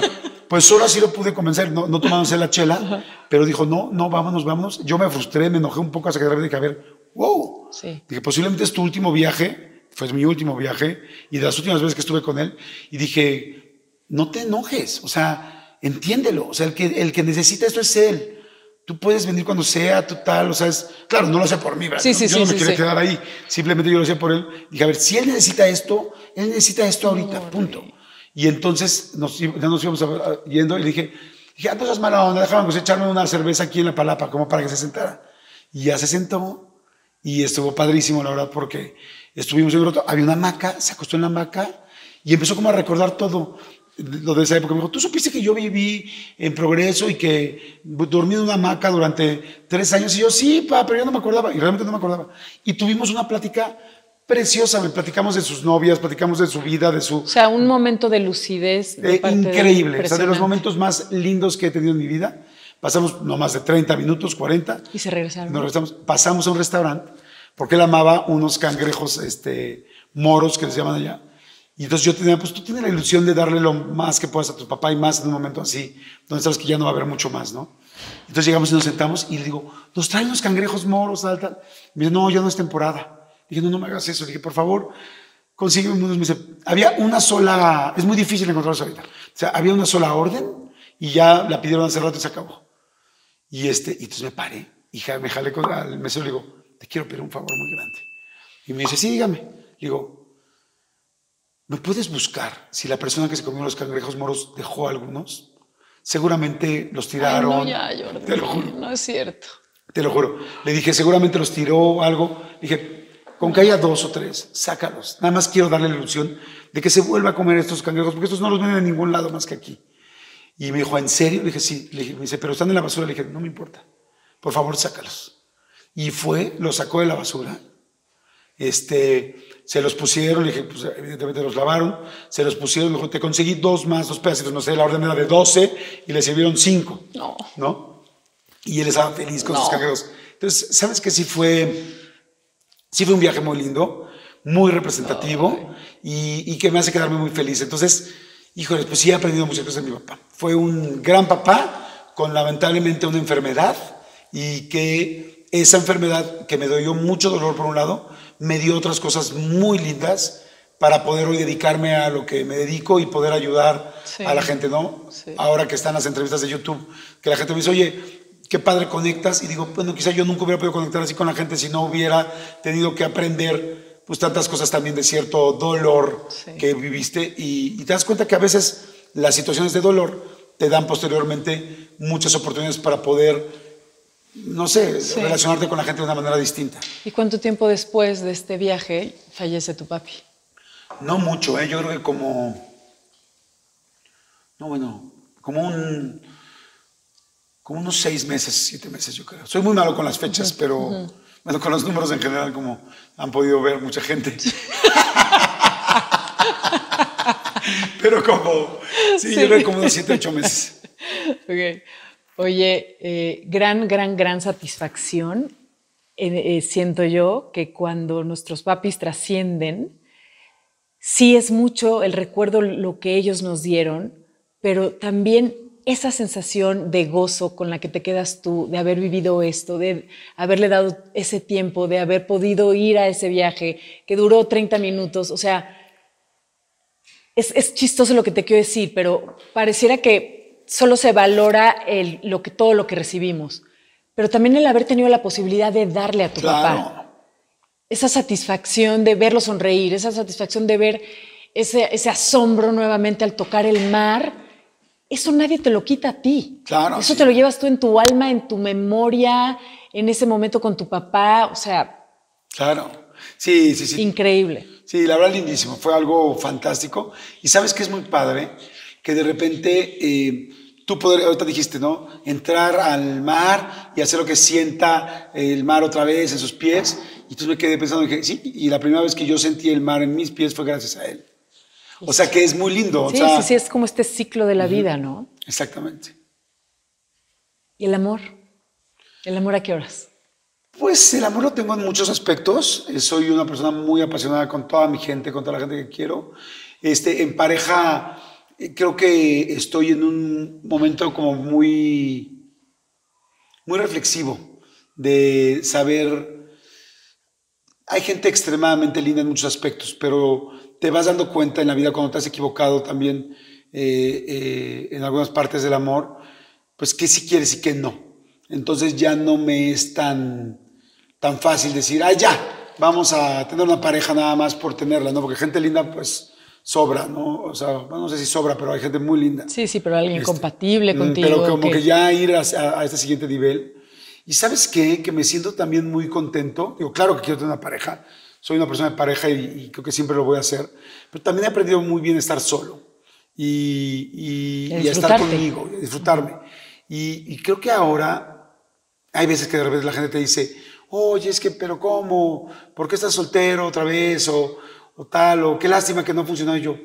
pues solo así lo pude convencer, no, no tomándose la chela, pero dijo, no, no, vámonos, vámonos. Yo me frustré, me enojé un poco hasta que de repente dije, a ver, wow. Sí. Dije, posiblemente es tu último viaje, fue mi último viaje y de las últimas veces que estuve con él. Y dije, no te enojes, o sea, entiéndelo. O sea, el que, el que necesita esto es él. Tú puedes venir cuando sea, tú tal, o sea, es, claro, no lo hacía por mí, ¿verdad? Sí, sí, yo no me sí, quería sí. quedar ahí, simplemente yo lo hacía por él. Dije, a ver, si él necesita esto, él necesita esto ahorita, punto. Y entonces nos, ya nos íbamos yendo y le dije, dije, ah, no seas mala onda, déjame pues echarme una cerveza aquí en la palapa, como para que se sentara. Y ya se sentó y estuvo padrísimo, la verdad, porque estuvimos en un rato, había una hamaca, se acostó en la hamaca y empezó como a recordar todo lo de esa época. Me dijo, ¿tú supiste que yo viví en Progreso y que dormí en una hamaca durante tres años? Y yo, sí, pa, pero yo no me acordaba. Y realmente no me acordaba. Y tuvimos una plática preciosa. me Platicamos de sus novias, platicamos de su vida, de su... O sea, un momento de lucidez. de Eh, parte de increíble. O sea, de los momentos más lindos que he tenido en mi vida. Pasamos no más de 30 minutos, 40. Y se regresaron. Nos regresamos, pasamos a un restaurante porque él amaba unos cangrejos este, moros que les llaman allá. Y entonces yo tenía, pues tú tienes la ilusión de darle lo más que puedas a tu papá y más en un momento así, donde sabes que ya no va a haber mucho más, ¿no? Entonces llegamos y nos sentamos y le digo, nos traen unos cangrejos moros, tal, tal. Me dice, no, ya no es temporada. Dije, no, no me hagas eso. Le dije, por favor, consígueme unos. Me dice, había una sola, es muy difícil encontrarlos ahorita. O sea, había una sola orden y ya la pidieron hace rato y se acabó. Y, este, y entonces me paré y me jalé con al mesero y le digo, te quiero pedir un favor muy grande. Y me dice, sí, dígame. Le digo, ¿me puedes buscar si la persona que se comió los cangrejos moros dejó algunos? Seguramente los Ay, tiraron. no, ya, Jordi. Te lo juro. No es cierto. Te lo juro. Le dije, seguramente los tiró algo. Le dije, con que haya dos o tres, sácalos. Nada más quiero darle la ilusión de que se vuelva a comer estos cangrejos, porque estos no los venden en ningún lado más que aquí. Y me dijo, ¿en serio? Le dije, sí. Le dije, me dice, pero están en la basura. Le dije, no me importa. Por favor, sácalos. Y fue, los sacó de la basura. Este, se los pusieron, le dije, pues evidentemente los lavaron, se los pusieron, me dijo, te conseguí dos más, dos pedacitos, no sé, la orden era de 12 y le sirvieron cinco. No. ¿No? Y él estaba feliz con No. sus cangrejos. Entonces, ¿sabes que sí fue, sí fue un viaje muy lindo, muy representativo y, y que me hace quedarme muy feliz? Entonces, híjole, pues sí he aprendido muchas cosas de mi papá. Fue un gran papá con lamentablemente una enfermedad y que esa enfermedad que me dio mucho dolor por un lado, me dio otras cosas muy lindas para poder hoy dedicarme a lo que me dedico y poder ayudar Sí. a la gente, ¿no? Sí. Ahora que están las entrevistas de YouTube, que la gente me dice, oye, qué padre conectas, y digo, bueno, quizá yo nunca hubiera podido conectar así con la gente si no hubiera tenido que aprender pues tantas cosas también de cierto dolor Sí. que viviste y, y te das cuenta que a veces las situaciones de dolor te dan posteriormente muchas oportunidades para poder, no sé, Sí. relacionarte con la gente de una manera distinta. ¿Y cuánto tiempo después de este viaje fallece tu papi? No mucho, ¿eh? yo creo que como, no bueno, como un, como unos seis meses, siete meses yo creo. Soy muy malo con las fechas, pero bueno, con los números en general como han podido ver mucha gente. [laughs] pero como, sí, yo creo que como unos siete, ocho meses. Ok. Oye, eh, gran, gran, gran satisfacción. eh, eh, siento yo que cuando nuestros papis trascienden, sí es mucho el recuerdo, lo que ellos nos dieron, pero también esa sensación de gozo con la que te quedas tú, de haber vivido esto, de haberle dado ese tiempo, de haber podido ir a ese viaje que duró 30 minutos, o sea, es, es chistoso lo que te quiero decir, pero pareciera que solo se valora el, lo que, todo lo que recibimos, pero también el haber tenido la posibilidad de darle a tu papá Claro. esa satisfacción de verlo sonreír, esa satisfacción de ver ese, ese asombro nuevamente al tocar el mar, eso nadie te lo quita a ti. Claro, Eso sí. te lo llevas tú en tu alma, en tu memoria, en ese momento con tu papá, o sea, Claro. Sí, sí, sí. increíble. Sí, la verdad lindísimo, fue algo fantástico. Y sabes que es muy padre que de repente eh, tú poder, ahorita dijiste, ¿no? Entrar al mar y hacer lo que sienta el mar otra vez en sus pies. Y entonces me quedé pensando, dije, sí, y la primera vez que yo sentí el mar en mis pies fue gracias a él. O sea que es muy lindo. o Sí, sea, sí, sí, es como este ciclo de la vida, ¿no? Exactamente. ¿Y el amor? ¿El amor a qué horas? Pues el amor lo tengo en muchos aspectos. Eh, Soy una persona muy apasionada con toda mi gente, con toda la gente que quiero. Este, en pareja, creo que estoy en un momento como muy, muy reflexivo de saber. Hay gente extremadamente linda en muchos aspectos, pero te vas dando cuenta en la vida cuando te has equivocado también eh, eh, en algunas partes del amor, pues qué sí quieres y qué no. Entonces ya no me es tan, tan fácil decir, ah, ya, vamos a tener una pareja nada más por tenerla, ¿no? Porque gente linda, pues sobra, ¿no? O sea, no sé si sobra, pero hay gente muy linda. Sí, sí, pero alguien Este, compatible mm, contigo. Pero como que- ya ir a, a- a este siguiente nivel. Y sabes qué? Que me siento también muy contento. Digo, claro que quiero tener una pareja. Soy una persona de pareja y, y creo que siempre lo voy a hacer. Pero también he aprendido muy bien a estar solo y, y- Y a estar conmigo, a disfrutarme. Y, y creo que ahora hay veces que de repente la gente te dice, oye, es que, pero ¿cómo? ¿Por qué estás soltero otra vez? O, o tal, o qué lástima que no ha funcionado. Y yo,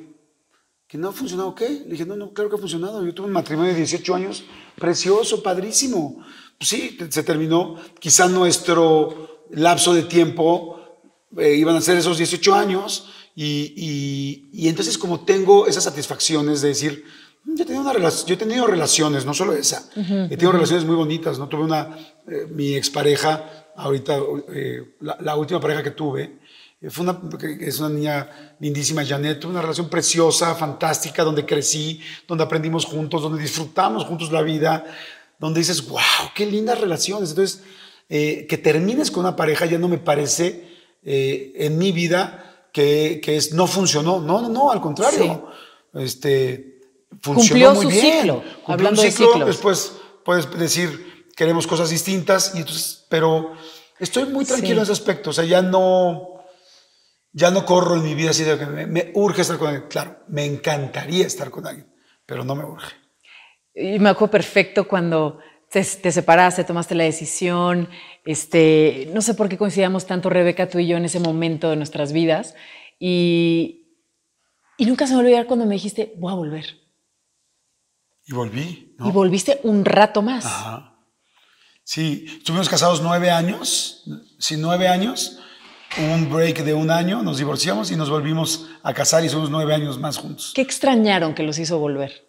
¿Que no ha funcionado qué? Le dije, no, no, claro que ha funcionado. Yo tuve un matrimonio de 18 años, precioso, padrísimo. Pues sí, se terminó. Quizá nuestro lapso de tiempo eh, iban a ser esos 18 años. Y, y- y entonces como tengo esas satisfacciones de decir, "Mm, yo he tenido, una yo he tenido relaciones, no solo esa. he tenido relaciones muy bonitas, ¿no? Tuve una, eh, mi expareja, ahorita, eh, la, la última pareja que tuve, Fue una, es una niña lindísima, Janet, tuve una relación preciosa, fantástica, donde crecí, donde aprendimos juntos, donde disfrutamos juntos la vida, donde dices, wow, qué lindas relaciones. Entonces, eh, que termines con una pareja ya no me parece eh, en mi vida que, que es, no funcionó. No, no, no, al contrario. Este, Cumplió funcionó muy su bien. ciclo, Cumplió hablando un de ciclo, ciclos. Después puedes decir, queremos cosas distintas, y entonces, pero estoy muy tranquilo Sí. en ese aspecto. O sea, ya no ya no corro en mi vida así de que me, me urge estar con alguien. Claro, me encantaría estar con alguien, pero no me urge. Y me acuerdo perfecto cuando te, te separaste, tomaste la decisión. Este, no sé por qué coincidíamos tanto, Rebeca, tú y yo, en ese momento de nuestras vidas. Y, y nunca se me olvidar cuando me dijiste, voy a volver. Y volví, ¿no? Y volviste un rato más. Ajá. Sí, estuvimos casados nueve años, sí, nueve años, un break de un año, nos divorciamos y nos volvimos a casar y somos nueve años más juntos. ¿Qué extrañaron que los hizo volver?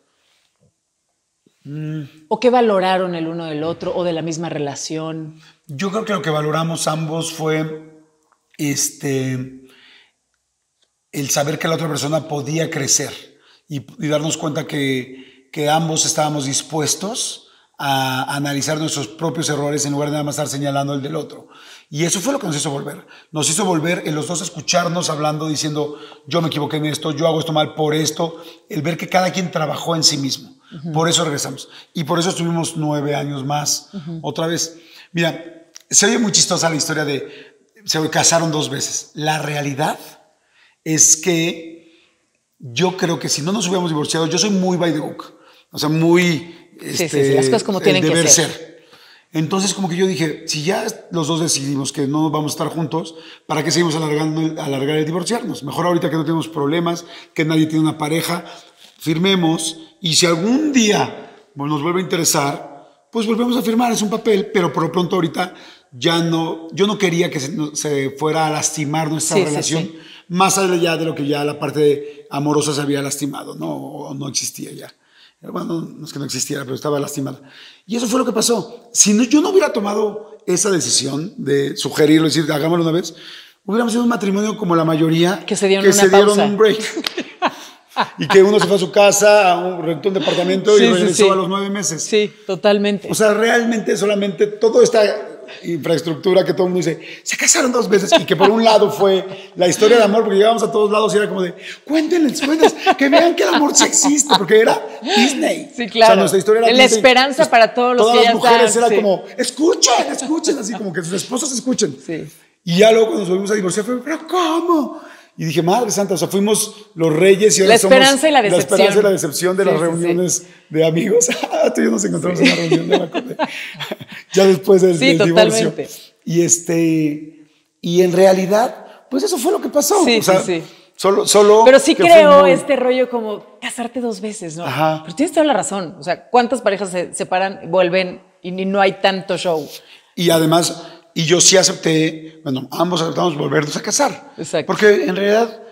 Mm. ¿O qué valoraron el uno del otro o de la misma relación? Yo creo que lo que valoramos ambos fue este, el saber que la otra persona podía crecer y, y darnos cuenta que, que ambos estábamos dispuestos a analizar nuestros propios errores en lugar de nada más estar señalando el del otro. Y eso fue lo que nos hizo volver. Nos hizo volver en los dos escucharnos hablando, diciendo, yo me equivoqué en esto, yo hago esto mal por esto, el ver que cada quien trabajó en sí mismo. Por eso regresamos. Y por eso estuvimos nueve años más otra vez. Mira, se oye muy chistosa la historia de se casaron dos veces. La realidad es que yo creo que si no nos hubiéramos divorciado, yo soy muy by the book. O sea, muy... sí, sí, las cosas como tienen que deber ser. Entonces, como que yo dije, si ya los dos decidimos que no vamos a estar juntos, ¿para qué seguimos alargando, alargar el divorciarnos? Mejor ahorita que no tenemos problemas, que nadie tiene una pareja, firmemos y si algún día nos vuelve a interesar, pues volvemos a firmar, es un papel, pero por lo pronto ahorita ya no, yo no quería que se, fuera a lastimar nuestra Sí, relación, sí. más allá de lo que ya la parte amorosa se había lastimado, no, no existía ya. Bueno, no es que no existiera, pero estaba lastimada. Y eso fue lo que pasó. Si no- yo no hubiera tomado esa decisión de sugerirlo, decir, hagámoslo una vez, hubiéramos sido un matrimonio como la mayoría Que se dieron una dieron pausa. un break. y que uno se fue a su casa, a un, rentó un departamento Sí, y regresó sí. a los nueve meses. Sí, totalmente. O sea, realmente solamente toda esta infraestructura que todo el mundo dice, se casaron dos veces y que por un lado fue la historia de amor, porque llegábamos a todos lados y era como de, cuéntenles, cuéntenles, que vean que el amor sí existe, porque era Disney. Sí, claro. O sea, nuestra historia era La Disney. esperanza para todos los Todas que las ya mujeres están, era sí. como, escuchen, escuchen, así como que sus esposos escuchen. Sí. Y ya luego cuando nos volvimos a divorciar fue, pero ¿cómo? Y dije, Madre Santa, o sea, fuimos los reyes y ahora La esperanza somos y la La esperanza y decepción. la decepción de Sí, las sí, sí. reuniones de amigos. [laughs] Tú y yo nos encontramos en una reunión, me acordé. [laughs] ya después del, del divorcio. Y este, y en realidad, pues eso fue lo que pasó. Sí, o sea, sí, sí. Solo, solo. Pero sí creo muy- este rollo como casarte dos veces, ¿no? Ajá. Pero tienes toda la razón. O sea, ¿cuántas parejas se separan, vuelven y no hay tanto show? Y además, y yo sí acepté, bueno, ambos aceptamos volvernos a casar. Exacto. Porque en realidad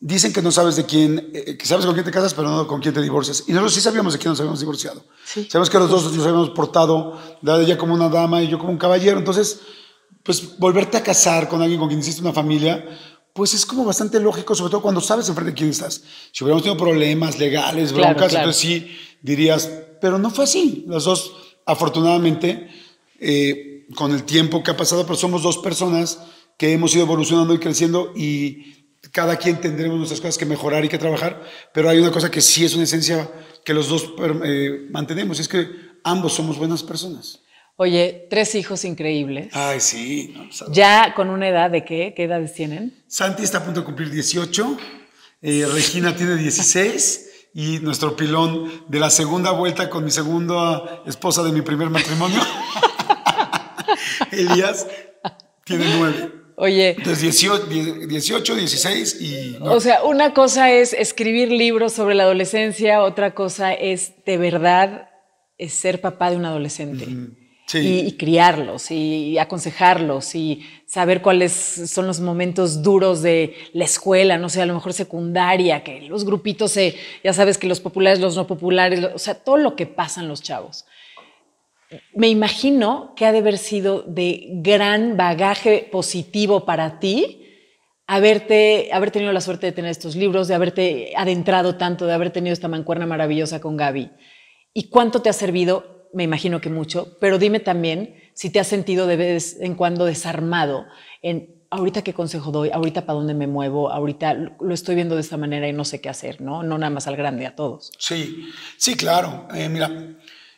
dicen que no sabes de quién, eh, que sabes con quién te casas, pero no con quién te divorcias. Y nosotros sí sabíamos de quién nos habíamos divorciado. Sí. Sabemos que los dos nos habíamos portado, ella como una dama y yo como un caballero. Entonces, pues volverte a casar con alguien con quien hiciste una familia, pues es como bastante lógico, sobre todo cuando sabes enfrente de quién estás. Si hubiéramos tenido problemas legales, Claro, broncas, claro. entonces sí dirías, pero no fue así. Los dos, afortunadamente, eh, con el tiempo que ha pasado, pero somos dos personas que hemos ido evolucionando y creciendo y cada quien tendremos nuestras cosas que mejorar y que trabajar, pero hay una cosa que sí es una esencia que los dos eh, mantenemos, y es que ambos somos buenas personas. Oye, tres hijos increíbles. Ay, sí. no, Ya con una edad de qué? ¿Qué edades tienen? Santi está a punto de cumplir 18, eh, Regina tiene 16 y nuestro pilón de la segunda vuelta con mi segunda esposa de mi primer matrimonio, [laughs] [laughs] Elías, tiene 9. Oye, Entonces 18, 18 16 y... o sea, una cosa es escribir libros sobre la adolescencia, otra cosa es de verdad es ser papá de un adolescente. Sí. Y, y criarlos y aconsejarlos y saber cuáles son los momentos duros de la escuela, no sé, a lo mejor secundaria, que los grupitos se, ya sabes que los populares, los no populares, o sea, todo lo que pasan los chavos. Me imagino que ha de haber sido de gran bagaje positivo para ti haberte, haber tenido la suerte de tener estos libros, de haberte adentrado tanto, de haber tenido esta mancuerna maravillosa con Gaby. ¿Y cuánto te ha servido? Me imagino que mucho, pero dime también si te has sentido de vez en cuando desarmado en ahorita qué consejo doy, ahorita para dónde me muevo, ahorita lo estoy viendo de esta manera y no sé qué hacer, ¿no? No nada más al grande, a todos. Sí, sí, claro. Eh, mira,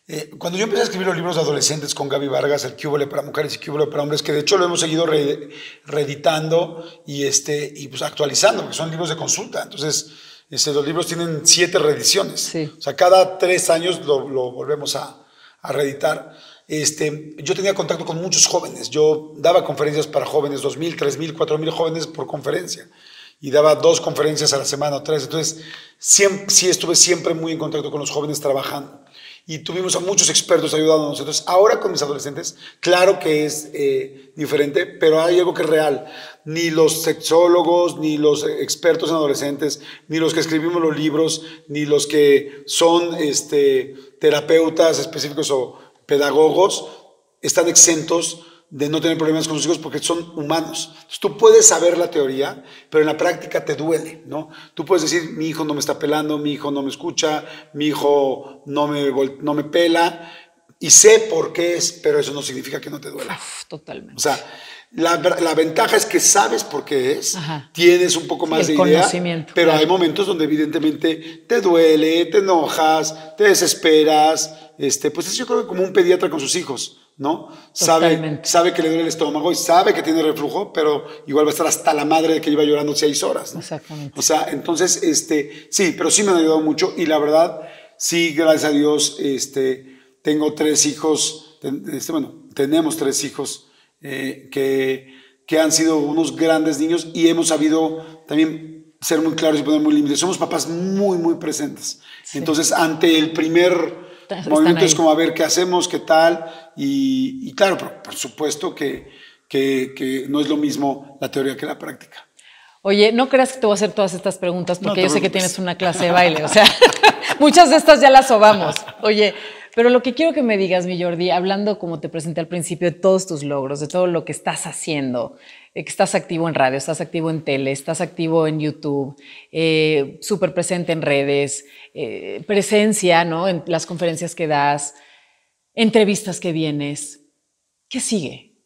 eh, cuando yo empecé a escribir los libros de adolescentes con Gaby Vargas, el Cúbole para mujeres y Cúbole para hombres, que de hecho lo hemos seguido re- reeditando y, este, y pues actualizando, porque son libros de consulta. Entonces, este, los libros tienen siete reediciones. Sí. O sea, cada tres años lo, lo volvemos a, a reeditar. Este, yo tenía contacto con muchos jóvenes. Yo daba conferencias para jóvenes, 2.000, 3.000, 4.000 jóvenes por conferencia. Y daba dos conferencias a la semana o tres. Entonces, siempre, sí estuve siempre muy en contacto con los jóvenes trabajando. Y tuvimos a muchos expertos ayudándonos. Entonces, ahora con mis adolescentes, claro que es eh, diferente, pero hay algo que es real. Ni los sexólogos, ni los expertos en adolescentes, ni los que escribimos los libros, ni los que son este, terapeutas específicos o pedagogos, están exentos de no tener problemas con sus hijos porque son humanos. Entonces, tú puedes saber la teoría, pero en la práctica te duele, ¿no? Tú puedes decir, mi hijo no me está pelando, mi hijo no me escucha, mi hijo no me, no me pela, y sé por qué es, pero eso no significa que no te duela. Uf, totalmente. O sea, la, la ventaja es que sabes por qué es, Ajá. tienes un poco más de idea, conocimiento, pero claro. hay momentos donde evidentemente te duele, te enojas, te desesperas. Este, pues es yo creo que como un pediatra con sus hijos, ¿no? Sabe, Totalmente. sabe que le duele el estómago y sabe que tiene reflujo, pero igual va a estar hasta la madre de que lleva llorando seis horas, ¿no? Exactamente. O sea, entonces, este, sí, pero sí me han ayudado mucho y la verdad, sí, gracias a Dios, este, tengo tres hijos, este, bueno, tenemos tres hijos eh, que, que han sido unos grandes niños y hemos sabido también ser muy claros y poner muy límites. Somos papás muy, muy presentes. Entonces, ante el primer Están movimiento es ahí. como a ver qué hacemos, qué tal, y, y claro, por, por supuesto que, que, que no es lo mismo la teoría que la práctica. Oye, no creas que te voy a hacer todas estas preguntas porque No yo sé que tienes una clase de baile, o sea, [laughs] muchas de estas ya las sobamos. Oye, pero lo que quiero que me digas, mi Jordi, hablando como te presenté al principio de todos tus logros, de todo lo que estás haciendo, eh, que estás activo en radio, estás activo en tele, estás activo en YouTube, eh, súper presente en redes, eh, presencia, ¿no? En las conferencias que das, entrevistas que vienes. ¿Qué sigue?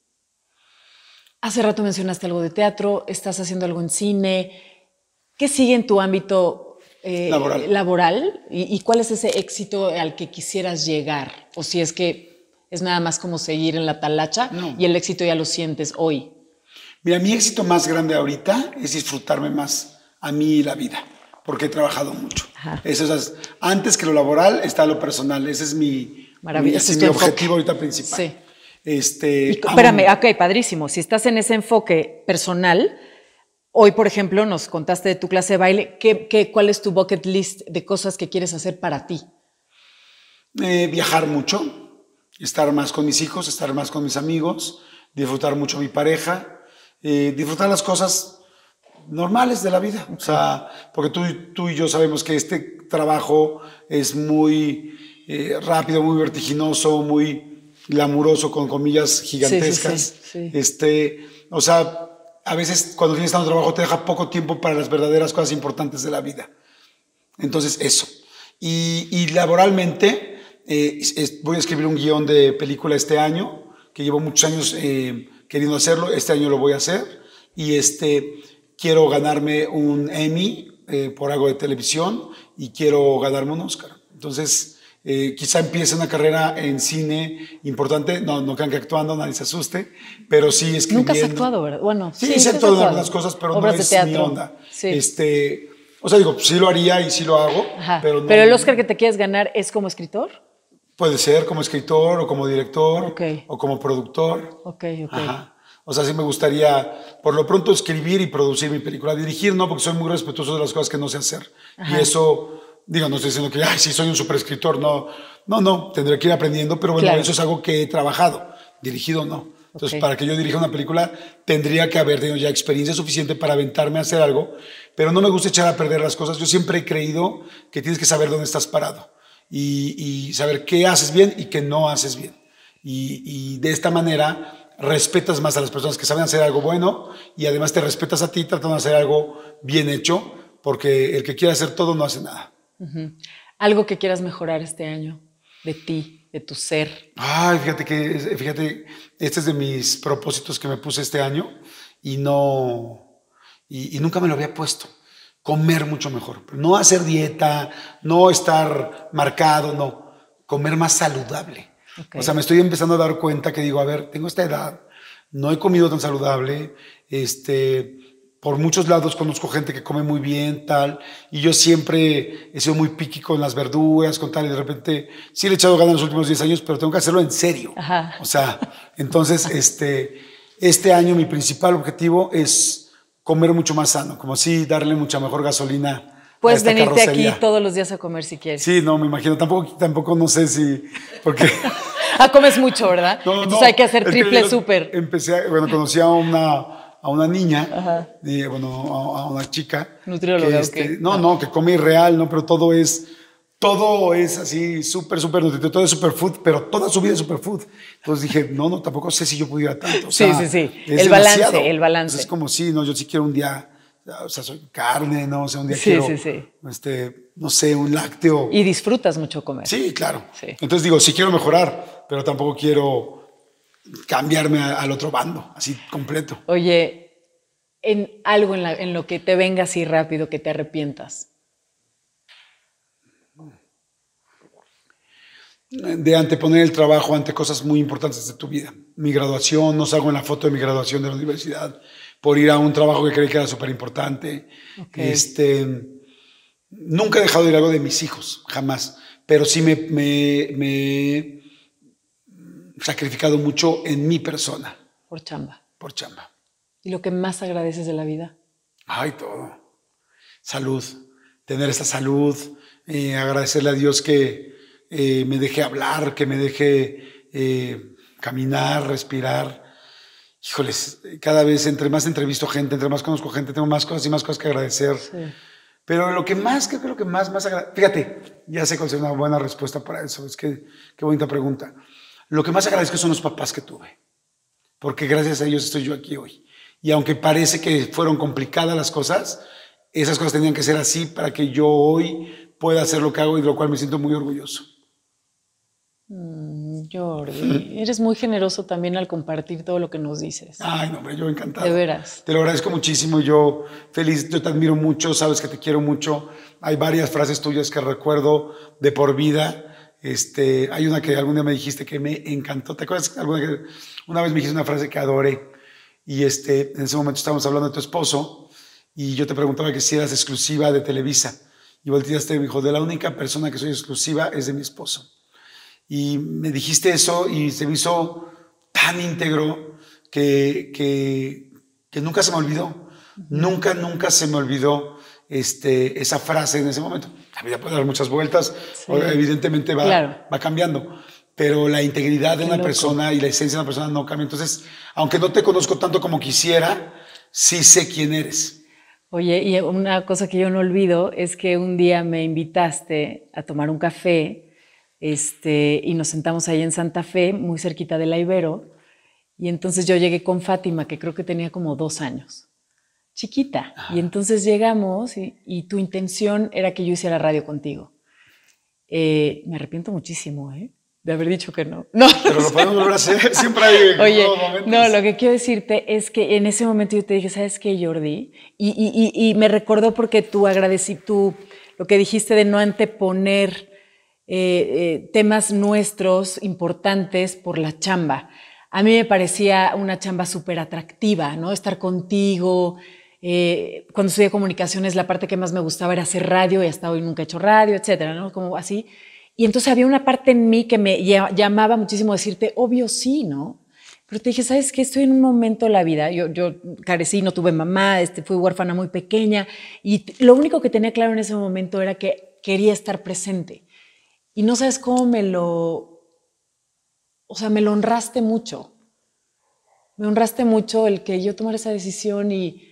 Hace rato mencionaste algo de teatro, estás haciendo algo en cine. ¿Qué sigue en tu ámbito eh, Laboral. laboral? ¿Y, y cuál es ese éxito al que quisieras llegar? O si es que es nada más como seguir en la talacha No. y el éxito ya lo sientes hoy. Mira, mi éxito más grande ahorita es disfrutarme más a mí y la vida, porque he trabajado mucho. Eso es, antes que lo laboral está lo personal. Ese es mi, Maravilloso, ese es mi objetivo ahorita principal. Sí. Este, Y, amo- espérame, ok, padrísimo. Si estás en ese enfoque personal, hoy, por ejemplo, nos contaste de tu clase de baile. ¿Qué, qué, cuál es tu bucket list de cosas que quieres hacer para ti? Eh, viajar mucho, estar más con mis hijos, estar más con mis amigos, disfrutar mucho mi pareja, eh, disfrutar las cosas normales de la vida. O sea, porque tú, tú y yo sabemos que este trabajo es muy eh, rápido, muy vertiginoso, muy glamuroso, con comillas gigantescas. sí, sí. Este, o sea, a veces cuando tienes tanto trabajo te deja poco tiempo para las verdaderas cosas importantes de la vida. Entonces, eso. Y, y laboralmente, eh, es- voy a escribir un guion de película este año, que llevo muchos años eh, queriendo hacerlo. Este año lo voy a hacer. Y este, quiero ganarme un Emmy eh, por algo de televisión y quiero ganarme un Oscar. Entonces, eh, quizá empiece una carrera en cine importante. No, no crean que actuando, nadie se asuste, pero sí escribiendo. Nunca has actuado, ¿verdad? Bueno, Sí, sí, sí, sí he actuado en algunas cosas, pero Obras no de es teatro. mi onda. Sí. Este, o sea, digo, sí lo haría y sí lo hago, Ajá. pero Pero, no. el Oscar que te quieres ganar es como escritor. Puede ser como escritor o como director Ok. o como productor. Ok, ok. Ajá. O sea, sí me gustaría, por lo pronto, escribir y producir mi película. Dirigir no, porque soy muy respetuoso de las cosas que no sé hacer. Y eso, digo, no estoy diciendo que, ay, sí, soy un super escritor. No, no, no, tendré que ir aprendiendo, pero bueno, Claro. eso es algo que he trabajado. Dirigido no. Entonces, Ok. para que yo dirija una película, tendría que haber tenido ya experiencia suficiente para aventarme a hacer algo, pero no me gusta echar a perder las cosas. Yo siempre he creído que tienes que saber dónde estás parado y, y saber qué haces bien y qué no haces bien. Y, y de esta manera respetas más a las personas que saben hacer algo bueno y además te respetas a ti tratando de hacer algo bien hecho, porque el que quiere hacer todo no hace nada. Algo que quieras mejorar este año de ti, de tu ser. Ay, fíjate que, fíjate, este es de mis propósitos que me puse este año y no, y, y nunca me lo había puesto. Comer mucho mejor. No hacer dieta, no estar marcado, no. Comer más saludable. Ok. O sea, me estoy empezando a dar cuenta que digo, a ver, tengo esta edad, no he comido tan saludable, este, por muchos lados conozco gente que come muy bien, tal, y yo siempre he sido muy piqui con las verduras, con tal, y de repente sí le he echado ganas los últimos 10 años, pero tengo que hacerlo en serio. Ajá. O sea, entonces, [laughs] este, este año mi principal objetivo es comer mucho más sano, como así darle mucha mejor gasolina. Puedes venirte carrocería. aquí todos los días a comer si quieres. Sí, no, me imagino. Tampoco, tampoco no sé si. Porque. [laughs] Ah, comes mucho, ¿verdad? [laughs] No, Entonces no, hay que hacer triple súper. Empecé, bueno, conocí a una, a una niña, bueno, a, a una chica. Nutrióloga, que, este. No, no, que come irreal, ¿no? Pero todo es, todo es así súper, súper nutritivo, todo es superfood, pero toda su vida es superfood. Entonces dije, no, no, tampoco sé si yo pudiera tanto. o Sí, sea, sí, sí. es El balance, demasiado. el balance. Entonces, es como, sí, no, yo sí quiero un día, o sea, soy carne, ¿no? O sea, un día Sí, quiero, sí, sí. este, no sé, un lácteo. Y disfrutas mucho comer. Sí, claro. Sí. Entonces digo, sí quiero mejorar, pero tampoco quiero cambiarme a- al otro bando, así completo. Oye, en algo en, la- en lo que te venga así rápido que te arrepientas. De anteponer el trabajo ante cosas muy importantes de tu vida. Mi graduación, no salgo en la foto de mi graduación de la universidad por ir a un trabajo que creí que era súper importante. Este, nunca he dejado de ir a algo de mis hijos, jamás. Pero sí me, me- me sacrificado mucho en mi persona Por chamba. por chamba. ¿Y lo que más agradeces de la vida? Ay, todo. Salud. Tener esta salud. eh, agradecerle a Dios que eh, me deje hablar, que me deje eh, caminar, respirar. Híjoles, cada vez entre más entrevisto gente, entre más conozco gente, tengo más cosas y más cosas que agradecer. Sí. Pero lo que más, creo que lo que más, más Fíjate, ya sé cuál es una buena respuesta para eso. Es que, qué bonita pregunta. Lo que más agradezco son los papás que tuve. Porque gracias a ellos estoy yo aquí hoy. Y aunque parece que fueron complicadas las cosas, esas cosas tenían que ser así para que yo hoy pueda hacer lo que hago y de lo cual me siento muy orgulloso. Jordi, eres muy generoso también al compartir todo lo que nos dices. Ay, no, hombre, yo encantado. De veras. Te lo agradezco muchísimo. Yo feliz, yo te admiro mucho, sabes que te quiero mucho. Hay varias frases tuyas que recuerdo de por vida. Este, hay una que algún día me dijiste que me encantó. ¿Te acuerdas? Alguna que- una vez me dijiste una frase que adoré y este, en ese momento estábamos hablando de tu esposo y yo te preguntaba que si eras exclusiva de Televisa. Y volteaste y me dijo, de la única persona que soy exclusiva es de mi esposo. Y me dijiste eso y se me hizo tan íntegro que, que, que nunca se me olvidó. Nunca, nunca se me olvidó este, esa frase en ese momento. La vida puede dar muchas vueltas, evidentemente va, Claro. va cambiando, pero la integridad de una loco. persona y la esencia de una persona no cambia. Entonces, aunque no te conozco tanto como quisiera, sí sé quién eres. Oye, y una cosa que yo no olvido es que un día me invitaste a tomar un café este, y nos sentamos ahí en Santa Fe, muy cerquita de la Ibero, y entonces yo llegué con Fátima, que creo que tenía como dos años, chiquita, y entonces llegamos y, y tu intención era que yo hiciera radio contigo. Eh, me arrepiento muchísimo, ¿eh? De haber dicho que no. No, Pero lo podemos volver a hacer. [laughs] Siempre hay Oye, no, lo que quiero decirte es que en ese momento yo te dije, ¿sabes qué, Jordi? Y, y- y- y me recordó porque tú agradecí, tú, lo que dijiste de no anteponer eh, eh, temas nuestros importantes por la chamba. A mí me parecía una chamba súper atractiva, ¿no? Estar contigo. Eh, cuando estudié comunicaciones, la parte que más me gustaba era hacer radio y hasta hoy nunca he hecho radio, etcétera, ¿no? Como así. Y entonces había una parte en mí que me lla- llamaba muchísimo decirte, obvio sí, ¿no? Pero te dije, ¿sabes qué? Estoy en un momento de la vida. Yo, yo carecí, no tuve mamá, este, fui huérfana muy pequeña. Y lo único que tenía claro en ese momento era que quería estar presente. Y no sabes cómo me lo. O sea, me lo honraste mucho. Me honraste mucho el que yo tomara esa decisión y,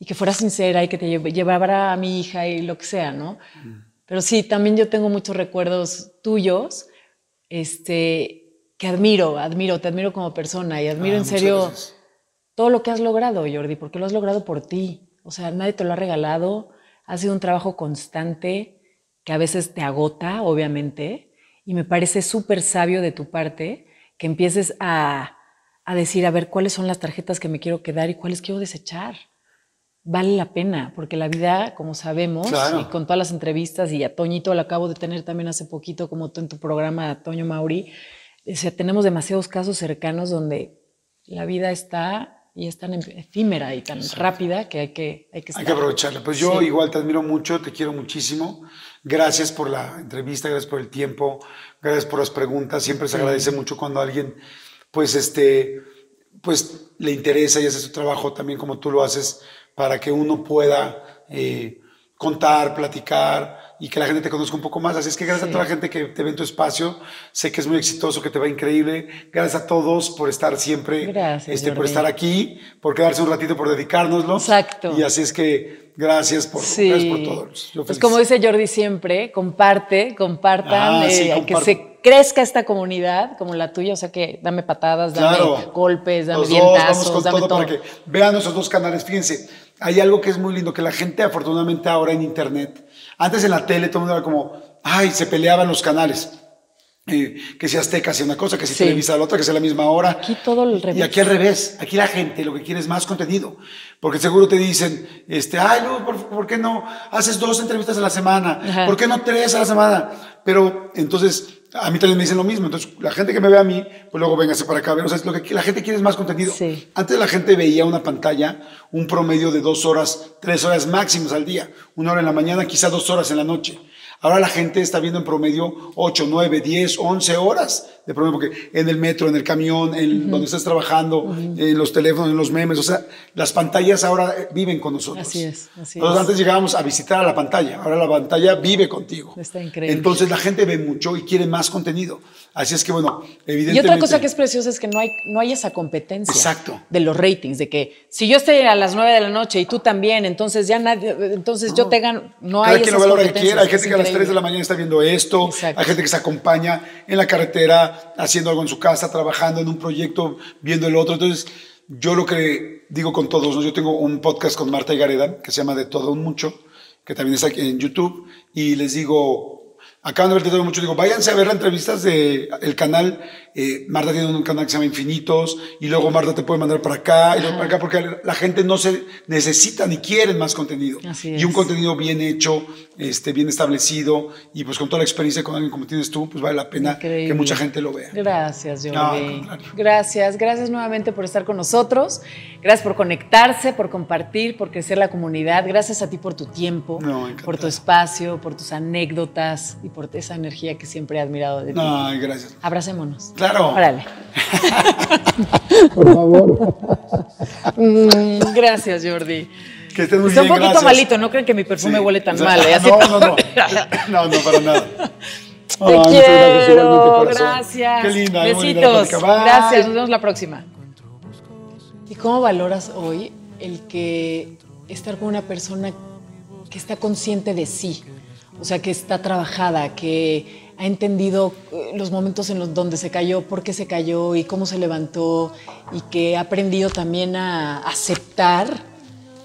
y que fuera sincera y que te lle- llevara a mi hija y lo que sea, ¿no? Pero sí, también yo tengo muchos recuerdos tuyos, este, que admiro, admiro, te admiro como persona y admiro Ah, en serio gracias. todo lo que has logrado, Jordi, porque lo has logrado por ti. O sea, nadie te lo ha regalado. Ha sido un trabajo constante que a veces te agota, obviamente, y me parece súper sabio de tu parte que empieces a, a decir, a ver, cuáles son las tarjetas que me quiero quedar y cuáles quiero desechar. Vale la pena, porque la vida, como sabemos, Claro. y con todas las entrevistas, y a Toñito la acabo de tener también hace poquito, como tú en tu programa, a Toño Mauri, o sea, tenemos demasiados casos cercanos donde la vida está y es tan efímera y tan rápida que hay que, hay que Hay que aprovecharla. Pues yo Sí. igual te admiro mucho, te quiero muchísimo. Gracias por la entrevista, gracias por el tiempo, gracias por las preguntas. Siempre se agradece mucho cuando alguien, pues, este, pues, le interesa y hace su trabajo también como tú lo haces para que uno pueda eh, contar, platicar y que la gente te conozca un poco más. Así es que gracias a toda la gente que te ve en tu espacio. Sé que es muy exitoso, que te va increíble. Gracias a todos por estar siempre, Gracias, este, por estar aquí, por quedarse un ratito, por dedicárnoslo. Exacto. Y así es que gracias por, Sí. gracias por todo. Luz. Yo Pues como dice Jordi siempre, comparte, compartan, Ah, sí, eh, que se crezca esta comunidad como la tuya, o sea que dame patadas, dame Claro. golpes, dame Los dos, vamos con dame todo, todo. para que vean nuestros dos canales. Fíjense, hay algo que es muy lindo, que la gente afortunadamente ahora en internet, antes en la tele todo el mundo era como, ay, se peleaban los canales. Eh, que si Azteca hacía una cosa, que si Sí. Televisa la otra, que sea la misma hora. Aquí todo al revés. Y aquí al revés. Aquí la gente lo que quiere es más contenido. Porque seguro te dicen, este, ay, Luz, ¿por, por qué no haces dos entrevistas a la semana? Ajá. ¿Por qué no tres a la semana? Pero entonces, a mí también me dicen lo mismo. Entonces, la gente que me ve a mí, pues luego véngase para acá. a ver, O sea, es lo que la gente quiere es más contenido. Sí. Antes la gente veía una pantalla, un promedio de dos horas, tres horas máximas al día. Una hora en la mañana, quizá dos horas en la noche. Ahora la gente está viendo en promedio 8, 9, 10, 11 horas de promedio, porque en el metro, en el camión, en donde estás trabajando, en los teléfonos, en los memes, o sea, las pantallas ahora eh, viven con nosotros. Así es, así Nosotros es. antes llegábamos a visitar a la pantalla, ahora la pantalla vive contigo. Está increíble. Entonces la gente ve mucho y quiere más contenido. Así es que bueno, Y evidentemente. otra cosa que es preciosa es que no hay, no hay esa competencia Exacto. de los ratings, de que si yo estoy a las 9 de la noche y tú también, entonces ya nadie, entonces yo te gano. No Cada hay quien lo ve a la hora que quiera. Hay gente que a las 3 de la mañana está viendo esto. Exacto. Hay gente que se acompaña en la carretera, haciendo algo en su casa, trabajando en un proyecto, viendo el otro. Entonces, yo lo que digo con todos, ¿no? yo tengo un podcast con Marta y Gareda que se llama De Todo Un Mucho, que también está aquí en YouTube, y les digo, acaban de verte todo mucho, digo, váyanse a ver las entrevistas de el canal. eh, Marta tiene un canal que se llama Infinitos, y luego Marta te puede mandar para acá, y luego para acá, porque la gente no se necesita ni quiere más contenido. Así y un es. contenido bien hecho, este, bien establecido, y pues con toda la experiencia con alguien como tienes tú, pues vale la pena que mucha gente lo vea. Gracias, Jordi. No, gracias, gracias nuevamente por estar con nosotros. Gracias por conectarse, por compartir, por crecer la comunidad. Gracias a ti por tu tiempo, No, por tu espacio, por tus anécdotas y por esa energía que siempre he admirado de ti. Ay, gracias. Abracémonos. Claro. Órale. Por favor. Mm, gracias, Jordi. Que estés muy Está un bien, poquito gracias. malito, no creen que mi perfume Sí. huele tan O sea, mal. ¿eh? Así- No, no, no. No, no, para nada. Te [laughs] Ay, muchas gracias, quiero, gracias. Qué linda, Besitos. Gracias, nos vemos la próxima. ¿Y cómo valoras hoy el que estar con una persona que está consciente de sí? O sea, que está trabajada, que ha entendido eh, los momentos en los donde se cayó, por qué se cayó y cómo se levantó y que ha aprendido también a aceptar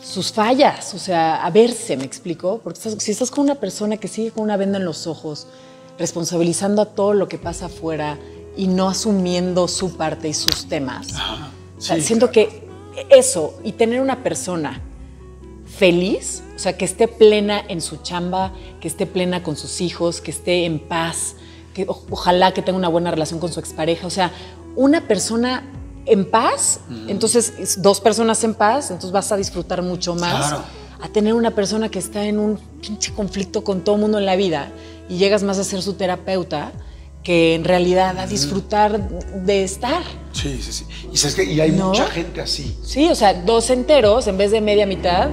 sus fallas, o sea, a verse, ¿me explico? Porque estás- si estás con una persona que sigue con una venda en los ojos, responsabilizando a todo lo que pasa afuera y no asumiendo su parte y sus temas, o sea, siento que eso y tener una persona feliz, o sea, que esté plena en su chamba, que esté plena con sus hijos, que esté en paz, que ojalá que tenga una buena relación con su expareja, o sea, una persona en paz, entonces es dos personas en paz, entonces vas a disfrutar mucho más Claro. a tener una persona que está en un pinche conflicto con todo mundo en la vida y llegas más a ser su terapeuta que en realidad a disfrutar de estar. Sí, sí, sí. Y, sabes que, y hay ¿No? mucha gente así. Sí, o sea, dos enteros en vez de media mitad.